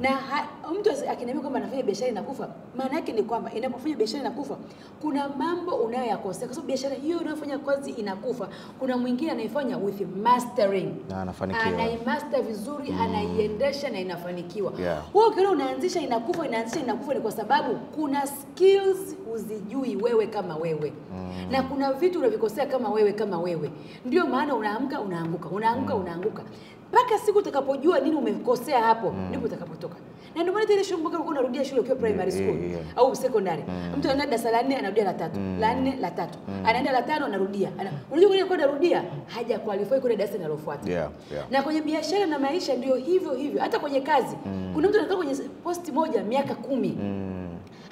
Speaker 1: na ha, mtu akiniambia kwamba anafanya biashara inakufa maana yake ni kwamba inapofanya biashara inakufa kuna mambo unayoyakosea kwa sababu biashara hiyo unayofanya kazi inakufa kuna mwingine anaifanya with mastering
Speaker 2: Na anafanikiwa.
Speaker 1: anaimaster vizuri mm. anaiendesha na inafanikiwa
Speaker 2: Yeah.
Speaker 1: wewe ukiona unaanzisha inakufa inaanzisha inakufa ni kwa sababu kuna skills huzijui wewe kama wewe mm. na kuna vitu unavikosea kama wewe kama wewe ndio maana unaamka unaanguka unaamka unaanguka mpaka siku utakapojua nini umekosea hapo ndipo utakapotoka. Na ndio maana ile shule ulikuwa unarudia shule ukiwa primary school
Speaker 2: yeah, yeah.
Speaker 1: au secondary. Mtu anaenda darasa la 4 anarudia la 3 la 4 la tatu. Anaenda la 5 anarudia. Ana- unajua kwenye kwenda rudia? Haja qualify kule darasa linalofuata.
Speaker 2: Yeah, yeah.
Speaker 1: na kwenye biashara na maisha ndio hivyo hivyo. Hata kwenye kazi kuna mtu anakaa kwenye posti moja miaka kumi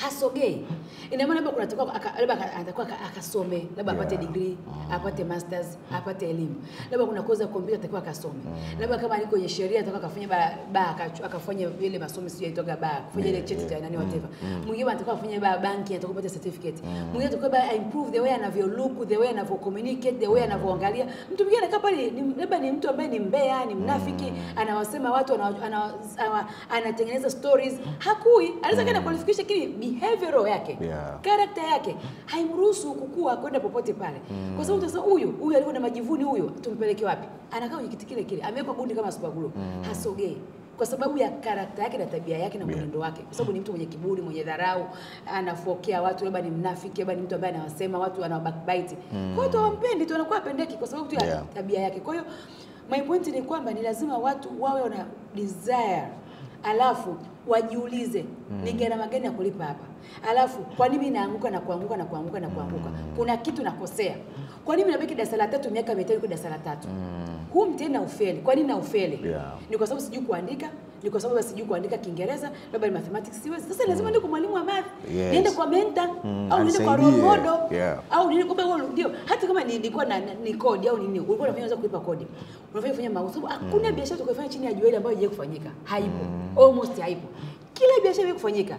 Speaker 1: hasogei. Ina maana labda kunatakiwa labda anatakiwa akasome labda apate degree apate masters apate elimu. Labda kuna kozi ya kompyuta atakiwa akasome. Labda kama ni kwenye sheria atakiwa akafanya ba, ba akafanya ile masomo sio itoka ba kufanya ile cheti cha nani whatever. mwingine anatakiwa afanye ba banki atakiwa apate certificate. Mwingine atakiwa ba improve the way anavyo look the way anavyo communicate the way anavyoangalia mtu mwingine anakaa pale labda ni mtu ambaye ni mbea ni mnafiki anawasema watu ana- ana- ana- anatengeneza stories. Hakui. Anaweza kana qualification lakini behavioral yake
Speaker 2: Yeah.
Speaker 1: character yake haimruhusu kukua kwenda popote pale. Kwa sababu utasema huyu huyu alikuwa na majivuni huyu tumpeleke wapi? Anakaa kwenye kiti kile kile amewekwa gundi kama super glue. Hasogei. Kwa sababu ya karakta yake na tabia yake na mwenendo wake. Kwa sababu ni mtu mwenye kiburi mwenye dharau anafokea watu labda ni mnafiki labda ni mtu ambaye anawasema watu ana backbite. Kwa hiyo hawampendi tu anakuwa apendeki kwa sababu tu ya
Speaker 2: Yeah.
Speaker 1: tabia yake. Kwa hiyo my point ni kwamba ni lazima watu wawe wana desire. Alafu wajiulize ni gharama gani ya kulipa hapa? Alafu kwa nini mimi naanguka na kuanguka na kuanguka na kuanguka? Kuna kitu nakosea. Kwa nini nabaki darasa la tatu miaka mitano kwa darasa la tatu? Huu mtihani naufeli. kwa nini na ufeli
Speaker 2: Yeah.
Speaker 1: ni kwa sababu sijui kuandika ni kwa sababu sijui kuandika Kiingereza labda ni mathematics siwezi. Sasa lazima niende kwa mwalimu wa math.
Speaker 2: Yes.
Speaker 1: niende kwa mentor
Speaker 2: Mm,
Speaker 1: au niende kwa role model
Speaker 2: Yeah.
Speaker 1: au niende kwa wewe ndio hata kama ni- nilikuwa na, ni kodi au nini ulikuwa unafanya unaweza kulipa kodi unafanya kufanya mauzo sababu hakuna mm. biashara tukifanya chini ya jueli ambayo haijawahi kufanyika. Haipo. Almost haipo. Kila biashara imewahi kufanyika.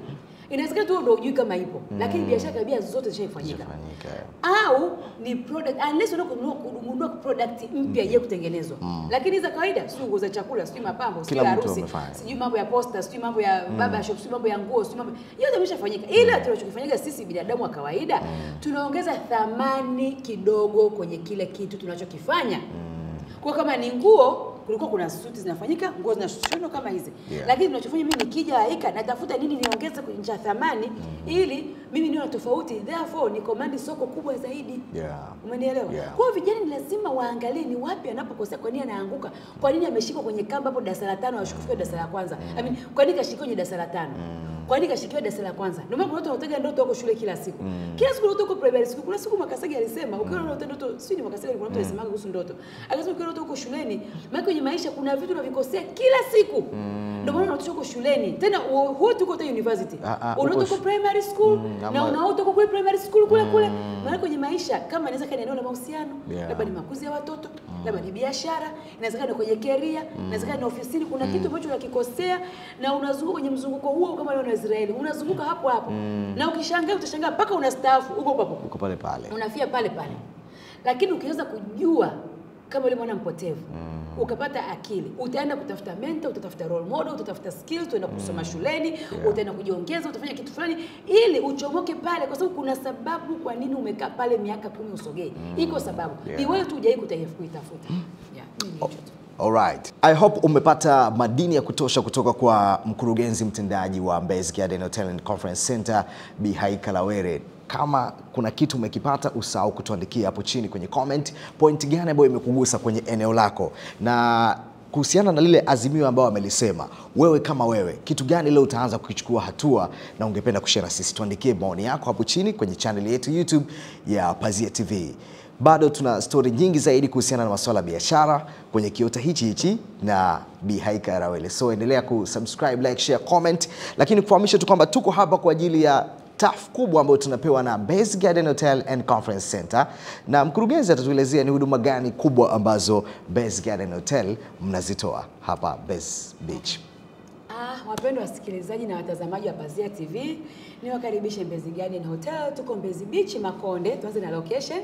Speaker 1: Inawezekana tu ndio hujui kama ipo mm. lakini biashara karibia zote
Speaker 2: Zishafanyika.
Speaker 1: au ni product unless unataka kununua kununua product mpya je kutengenezwa. Mm. lakini za kawaida sio nguo za chakula sio mapambo sio harusi
Speaker 2: sio
Speaker 1: sijui mambo ya posta sijui mambo ya mm. baba shop sijui mambo ya nguo sijui mambo yote yameshafanyika. Ila tunachokifanyika sisi binadamu wa kawaida tunaongeza thamani kidogo kwenye kile kitu tunachokifanya kwa kama ni nguo kulikuwa kuna suti zinafanyika nguo zinashonwa kama hizi
Speaker 2: Yeah.
Speaker 1: lakini tunachofanya mimi nikija Aika natafuta nini niongeze cha thamani ili mimi niwe tofauti therefore ni command soko kubwa zaidi
Speaker 2: Yeah.
Speaker 1: Umenielewa?
Speaker 2: Yeah.
Speaker 1: Kwa vijana ni lazima waangalie ni wapi anapokosea, kwa nini anaanguka, kwa nini ameshikwa kwenye kamba hapo darasa la tano ashukufika darasa la kwanza. I mean, kwa nini kashikiwa kwenye darasa la tano? Kwa nini kashikiwa darasa la kwanza? Ndio maana kuna watu wanataka ndoto wako shule kila siku. Mm. Kila siku ndoto uko primary school. Kuna siku Makasagi alisema ukiwa na ndoto ndoto, si ni Makasagi kuna mtu alisema kuhusu ndoto. Akasema ukiwa ndoto uko shuleni, maana kwenye maisha kuna vitu unavikosea kila siku. Ndio maana unatoka shuleni. Tena wote uko hata university.
Speaker 2: unatoka ah, uko
Speaker 1: uko primary school
Speaker 2: Mm,
Speaker 1: na
Speaker 2: ama-
Speaker 1: unaota kule primary school kule kule. Maana kwenye maisha kama inaweza kana eneo la mahusiano,
Speaker 2: Yeah.
Speaker 1: labda ni makuzi ya watoto, mm, labda ni biashara, inawezekana ni kwenye keria, inawezekana ni ofisini, kuna kitu ambacho unakikosea na unazunguka kwenye mzunguko huo kama leo na Israeli, unazunguka hapo hapo. mm, Na ukishangaa utashangaa mpaka unastaafu uko hapo.
Speaker 2: Uko pale pale.
Speaker 1: Unafia pale pale. Lakini ukiweza kujua kama yule mwana mpotevu ukapata akili, utaenda kutafuta mentor, utatafuta role model, utatafuta skills, utaenda kusoma shuleni, yeah. utaenda kujiongeza, utafanya kitu fulani ili uchomoke pale, kwa sababu kuna sababu kwa nini umekaa pale miaka kumi usogei. Iko sababu
Speaker 2: Yeah.
Speaker 1: ni wewe tu hujai kuitafuta. Yeah, tu.
Speaker 2: Alright. I hope umepata madini ya kutosha kutoka kwa mkurugenzi mtendaji wa Mbezi Garden Hotel and Conference Center Bi Haika Lawere. Kama kuna kitu umekipata, usahau kutuandikia hapo chini kwenye comment, point gani ambayo imekugusa kwenye eneo lako na kuhusiana na lile azimio ambao amelisema, wewe kama wewe, kitu gani leo utaanza kukichukua hatua na ungependa kushare sisi? Tuandikie maoni yako hapo chini kwenye channel yetu YouTube ya Pazia TV. Bado tuna stori nyingi zaidi kuhusiana na masuala ya biashara kwenye kiota hichi hichi na Bi Haika Rawele. So endelea kusubscribe, like, share, comment, lakini kufahamisha tu kwamba tuko hapa kwa ajili ya taf kubwa ambayo tunapewa na Base Garden Hotel and Conference Center, na mkurugenzi atatuelezea ni huduma gani kubwa ambazo Base Garden Hotel mnazitoa hapa Base Beach.
Speaker 1: Ah, wapendwa wasikilizaji na watazamaji wa Pazia TV, niwakaribishe Mbezi Garden Hotel. Tuko Mbezi Beach Makonde. Tuanze na location.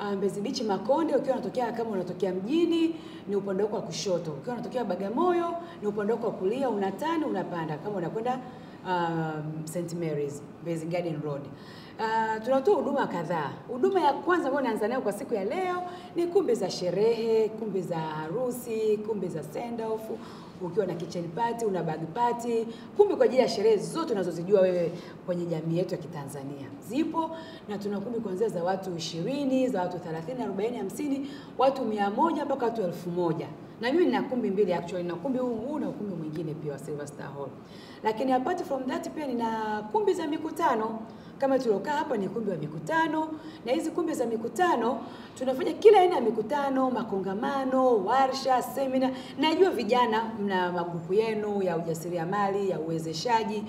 Speaker 1: Uh, Mbezi Beach Makonde, ukiwa unatokea kama unatokea mjini ni upande wako wa kushoto, ukiwa unatokea Bagamoyo ni upande wako wa kulia, unatani unapanda kama unakwenda um, St Mary's Basin Garden Road. Uh, tunatoa huduma kadhaa. Huduma ya kwanza ambayo naanza nayo kwa siku ya leo ni kumbi za sherehe, kumbi za harusi, kumbi za send off, ukiwa na kitchen party, una bag party, kumbi kwa ajili ya sherehe zote unazozijua wewe kwenye jamii yetu ya Kitanzania zipo, na tuna kumbi kuanzia za watu 20, za watu 30, 40, 50, watu 100 mpaka watu 1000. Na mimi nina kumbi mbili actually, na kumbi huu na ukumbi mwingine pia wa Silver Star Hall. Lakini apart from that pia nina kumbi za mikutano kama tuliokaa hapa ni kumbi wa mikutano, na hizi kumbi za mikutano tunafanya kila aina ya mikutano, makongamano, warsha, semina. Najua vijana mna magrupu yenu ya ujasiriamali, ya uwezeshaji.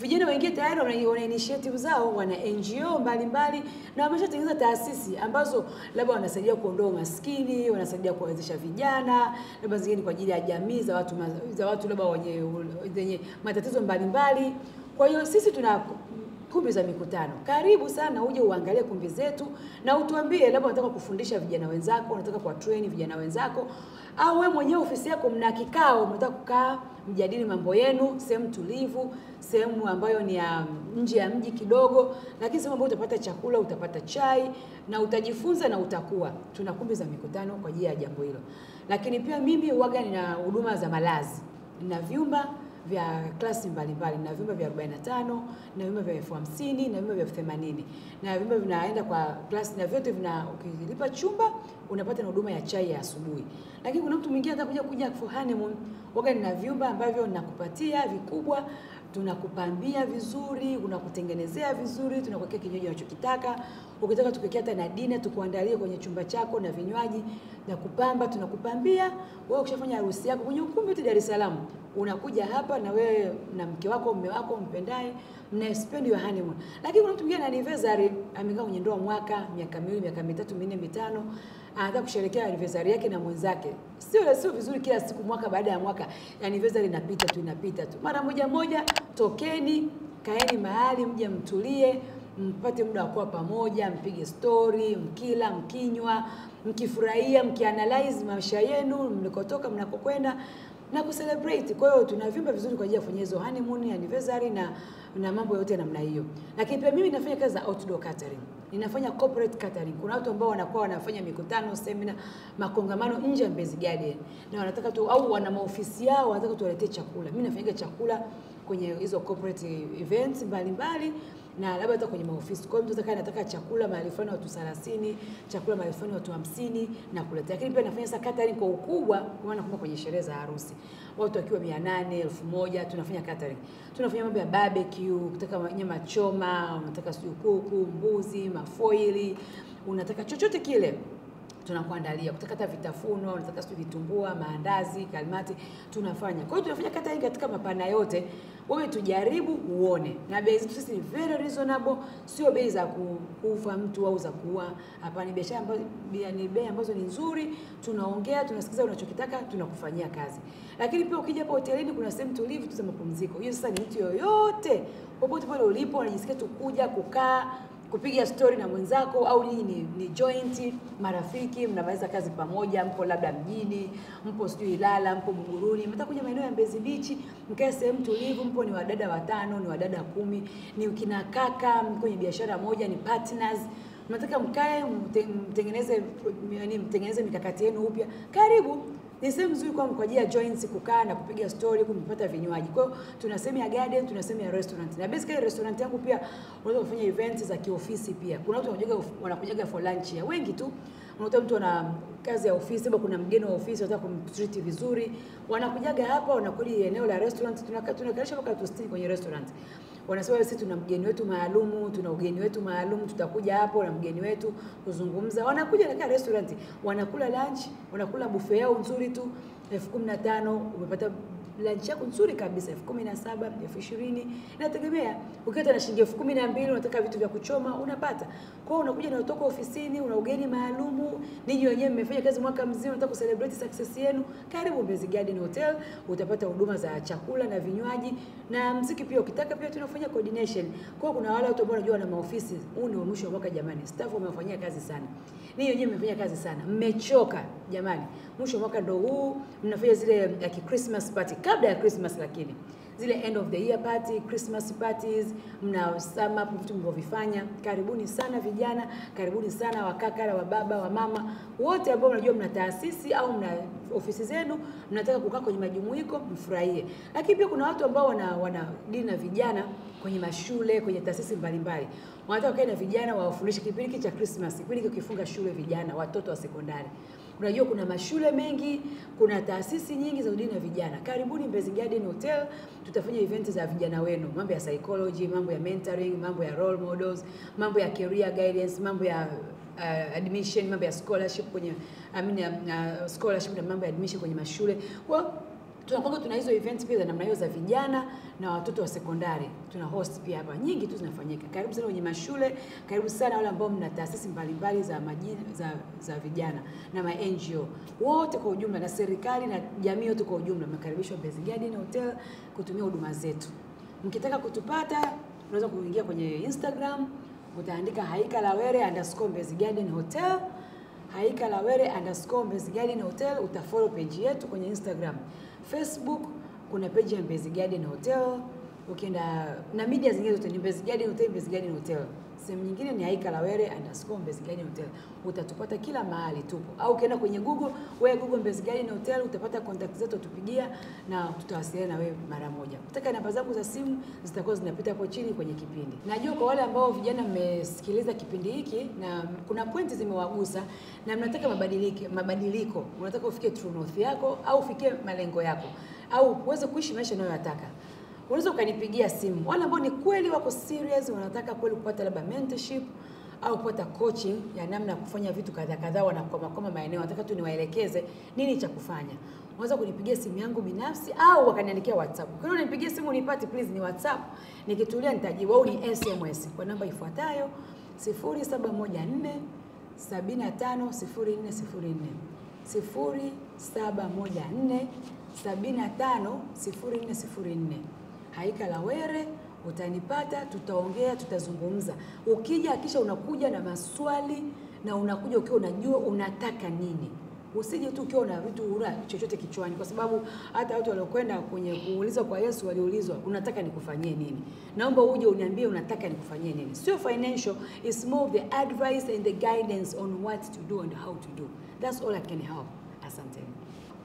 Speaker 1: Vijana wengine tayari wana, initiative zao, wana NGO mbalimbali na wameshatengeneza taasisi ambazo labda wanasaidia kuondoa umaskini, wanasaidia kuwawezesha vijana, labda zingine kwa ajili ya jamii za watu za watu labda wenye matatizo mbalimbali. Kwa hiyo sisi tuna kumbi za mikutano. Karibu sana uje uangalie kumbi zetu na utuambie, labda unataka kufundisha vijana wenzako, unataka kuwa train vijana wenzako, au wewe mwenyewe ofisi yako mna kikao, mnataka kukaa mjadili mambo yenu, sehemu tulivu, sehemu ambayo ni ya nje ya mji kidogo, lakini sehemu ambayo utapata chakula, utapata chai na utajifunza na utakuwa. Tuna kumbi za mikutano kwa ajili ya jambo hilo, lakini pia mimi huwaga nina huduma za malazi, nina vyumba vya klasi mbalimbali na vyumba vya 45 na vyumba vya elfu hamsini na vyumba vya elfu themanini na vyumba vinaenda kwa klasi na vyote vina, ukilipa chumba unapata na huduma ya chai ya asubuhi. Lakini kuna mtu mwingine atakuja kuja for honeymoon, waga nina vyumba ambavyo nakupatia vikubwa, tunakupambia vizuri, unakutengenezea vizuri, tunakuwekea kinywaji unachokitaka. Ukitaka tukuwekea hata na dina tukuandalie kwenye chumba chako na vinywaji na kupamba, tunakupambia. Wewe ukishafanya harusi yako kwenye ukumbi wote Dar es Salaam, unakuja hapa na wewe na mke wako, mume wako mpendaye, mna spend your honeymoon. Lakini kuna mtu mwingine anniversary, amekaa kwenye ndoa mwaka, miaka miwili, miaka mitatu, minne, mitano, anataka kusherehekea anniversary yake na mwenzake. Sio sio vizuri kila siku, mwaka baada ya mwaka, anniversary inapita tu inapita tu. Mara moja moja, tokeni, kaeni mahali, mje mtulie, mpate muda wa kuwa pamoja, mpige story, mkila, mkinywa, mkifurahia, mkianalyze maisha yenu, mlikotoka, mnakokwenda na kucelebrate. Kwa hiyo tuna vyumba vizuri kwa ajili ya kufanya hizo honeymoon, anniversary na na mambo yote namna hiyo. Lakini pia mimi nafanya kazi za outdoor catering. Ninafanya corporate catering. Kuna watu ambao wanakuwa wanafanya mikutano, seminar, makongamano nje ya Mbezi Garden. Na wanataka tu au wana maofisi yao wanataka tuwaletee chakula. Mimi nafanya chakula kwenye hizo corporate events mbalimbali na labda hata kwenye maofisi. Kwa hiyo mtu atakaye anataka chakula mahali fulani watu 30, chakula mahali fulani watu 50 na kuleta. Lakini pia nafanya sasa catering kwa ukubwa, kwa maana kwamba kwenye sherehe za harusi. Watu wakiwa 800, 1000 tunafanya catering. Tunafanya mambo ya barbecue, kutaka nyama choma, unataka sijui kuku, mbuzi, mafoili, unataka chochote kile tunakuandalia kutakata vitafunwa, unataka sio vitumbua, maandazi, kalmati, tunafanya. Kwa hiyo tunafanya kata hii katika mapana yote. Wewe tujaribu uone, na bei zetu sisi ni very reasonable, sio bei za kufa mtu au za kuua. Hapana, biashara ambazo ni bei ambazo ni nzuri, tunaongea, tunasikiza unachokitaka, tunakufanyia kazi. Lakini pia ukija hapa hotelini, kuna sehemu tulivu tu za mapumziko. Hiyo sasa ni mtu yoyote popote pale ulipo, unajisikia tu kuja kukaa kupiga story na mwenzako au nyinyi ni, ni joint marafiki, mnaweza kazi pamoja, mpo labda mjini, mpo sijui Ilala, mpo Buguruni, mtaka kuja maeneo ya Mbezi Beach, mkae sehemu tulivu, mpo ni wadada watano, ni wadada kumi, ni kina kaka, kwenye biashara moja, ni partners. Mnataka mkae mtengeneze mtengeneze mikakati yenu upya, karibu ni sehemu nzuri kwa kwa ajili ya joints kukaa na kupiga story, kupata vinywaji. Kwa hiyo tuna sehemu ya garden, tuna sehemu ya restaurant. Na basically restaurant yangu pia unaweza kufanya events za kiofisi pia. Kuna watu wanakuja wanakuja for lunch ya wengi tu. Unakuta mtu ana kazi ya ofisi, labda kuna mgeni wa ofisi anataka kumtreat vizuri, wanakujaga hapa, wanakuja eneo la restaurant, tunakalisha mpaka tusitini kwenye restaurant. Wanasema sisi tuna mgeni wetu maalumu, tuna ugeni wetu maalum tutakuja hapo na mgeni wetu kuzungumza. Wanakuja katika restaurant, wanakula lunch, wanakula buffet yao nzuri tu, elfu kumi na tano umepata lunch yako nzuri kabisa, elfu kumi na saba elfu ishirini inategemea. Ukiwa na shilingi elfu kumi na mbili unataka vitu vya kuchoma unapata. Kwa hiyo unakuja na utoka ofisini, una ugeni maalumu, ninyi wenyewe mmefanya kazi mwaka mzima, unataka kucelebrate success yenu, karibu Mbezi Garden Hotel, utapata huduma za chakula na vinywaji na mziki pia. Ukitaka pia tunafanya coordination. Kwa kuna wale watu ambao wanajua na maofisi, huu ni mwisho wa mwaka jamani, staff wamefanyia kazi sana, ninyi wenyewe mmefanya kazi sana, mmechoka jamani, mwisho wa mwaka ndo huu, mnafanya zile ya Christmas party kabla ya Christmas, lakini zile end of the year party, Christmas parties, mna sum up vitu mlivyovifanya. Karibuni sana vijana, karibuni sana wakaka na wababa, wa mama wote ambao mnajua mna taasisi au mna ofisi zenu, mnataka kukaa kwenye majumuiko, mfurahie. Lakini pia kuna watu ambao wana wana dini na vijana kwenye mashule, kwenye taasisi mbalimbali, wanataka kukaa na vijana wawafundishe kipindi cha Christmas, kipindi kikifunga shule, vijana watoto wa sekondari Unajua kuna mashule mengi, kuna taasisi nyingi za udini na vijana. Karibuni Mbezi Garden Hotel, tutafanya event za vijana wenu, mambo ya psychology, mambo ya mentoring, mambo ya role models, mambo ya career guidance, mambo ya uh, admission, mambo ya scholarship kwenye I mean, uh, scholarship na mambo ya admission kwenye mashule. Well, tunakwanga tuna hizo events pia za namna hiyo za vijana na watoto wa sekondari, tuna host pia hapa, nyingi tu zinafanyika. Karibu sana kwenye mashule, karibu sana wale ambao mna taasisi mbalimbali za majini, za, za vijana na ma NGO wote kwa ujumla na serikali na jamii yote kwa ujumla, mmekaribishwa Mbezi Garden Hotel kutumia huduma zetu. Mkitaka kutupata unaweza kuingia kwenye Instagram utaandika Haika Lawere underscore Mbezi Garden Hotel Haika Lawere underscore Mbezi Garden Hotel, utafollow page yetu kwenye Instagram. Facebook kuna page ya Mbezi Garden Hotel, ukienda na media zingine zote ni Mbezi Garden Hotel, Mbezi Garden Hotel. Sehemu nyingine ni Haika Lawere underscore Mbezi Garden Hotel. Utatupata kila mahali tupo, au ukienda kwenye Google, wewe Google Mbezi Garden Hotel utapata contact zetu, tupigia na tutawasiliana na wewe mara moja. Utaka namba zangu za simu zitakuwa zinapita hapo chini kwenye kipindi. Najua kwa wale ambao vijana mmesikiliza kipindi hiki na kuna pointi zimewagusa na mnataka mabadiliko, mabadiliko, unataka ufike true north yako au ufikie malengo yako au uweze kuishi maisha unayoyataka unaweza ukanipigia simu. Wale ambao ni kweli wako serious, wanataka kweli kupata labda mentorship au kupata coaching ya namna ya kufanya vitu kadhaa kadhaa, wanakwamakwama maeneo, nataka tu niwaelekeze nini cha kufanya. Unaweza kunipigia simu yangu binafsi au wakaniandikia WhatsApp. Kwa hiyo unipigie simu nipate, please ni WhatsApp, nikitulia nitajibu, au ni SMS kwa namba ifuatayo 0714 75 0404 0714 75 0404 Haika Lawere utanipata, tutaongea, tutazungumza. Ukija kisha unakuja na maswali na unakuja ukiwa unajua unataka nini. Usije tu ukiwa na vitu una chochote kichwani, kwa sababu hata watu waliokwenda kwenye kuulizwa kwa Yesu waliulizwa unataka nikufanyie nini? Naomba uje uniambie unataka nikufanyie nini. Sio financial, it's more the advice and the guidance on what to do and how to do. That's all I can help.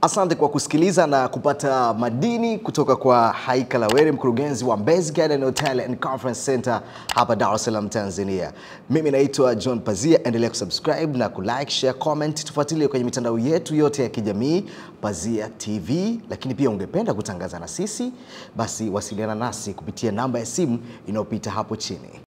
Speaker 2: Asante kwa kusikiliza na kupata madini kutoka kwa Haika Lawere, mkurugenzi wa Mbezi Garden Hotel and Conference Center hapa Dar es Salaam, Tanzania. Mimi naitwa John Pazia, endelea kusubscribe na kulike, share, comment. Tufuatilie kwenye mitandao yetu yote ya kijamii Pazia TV, lakini pia ungependa kutangaza na sisi, basi wasiliana nasi kupitia namba ya simu inayopita hapo chini.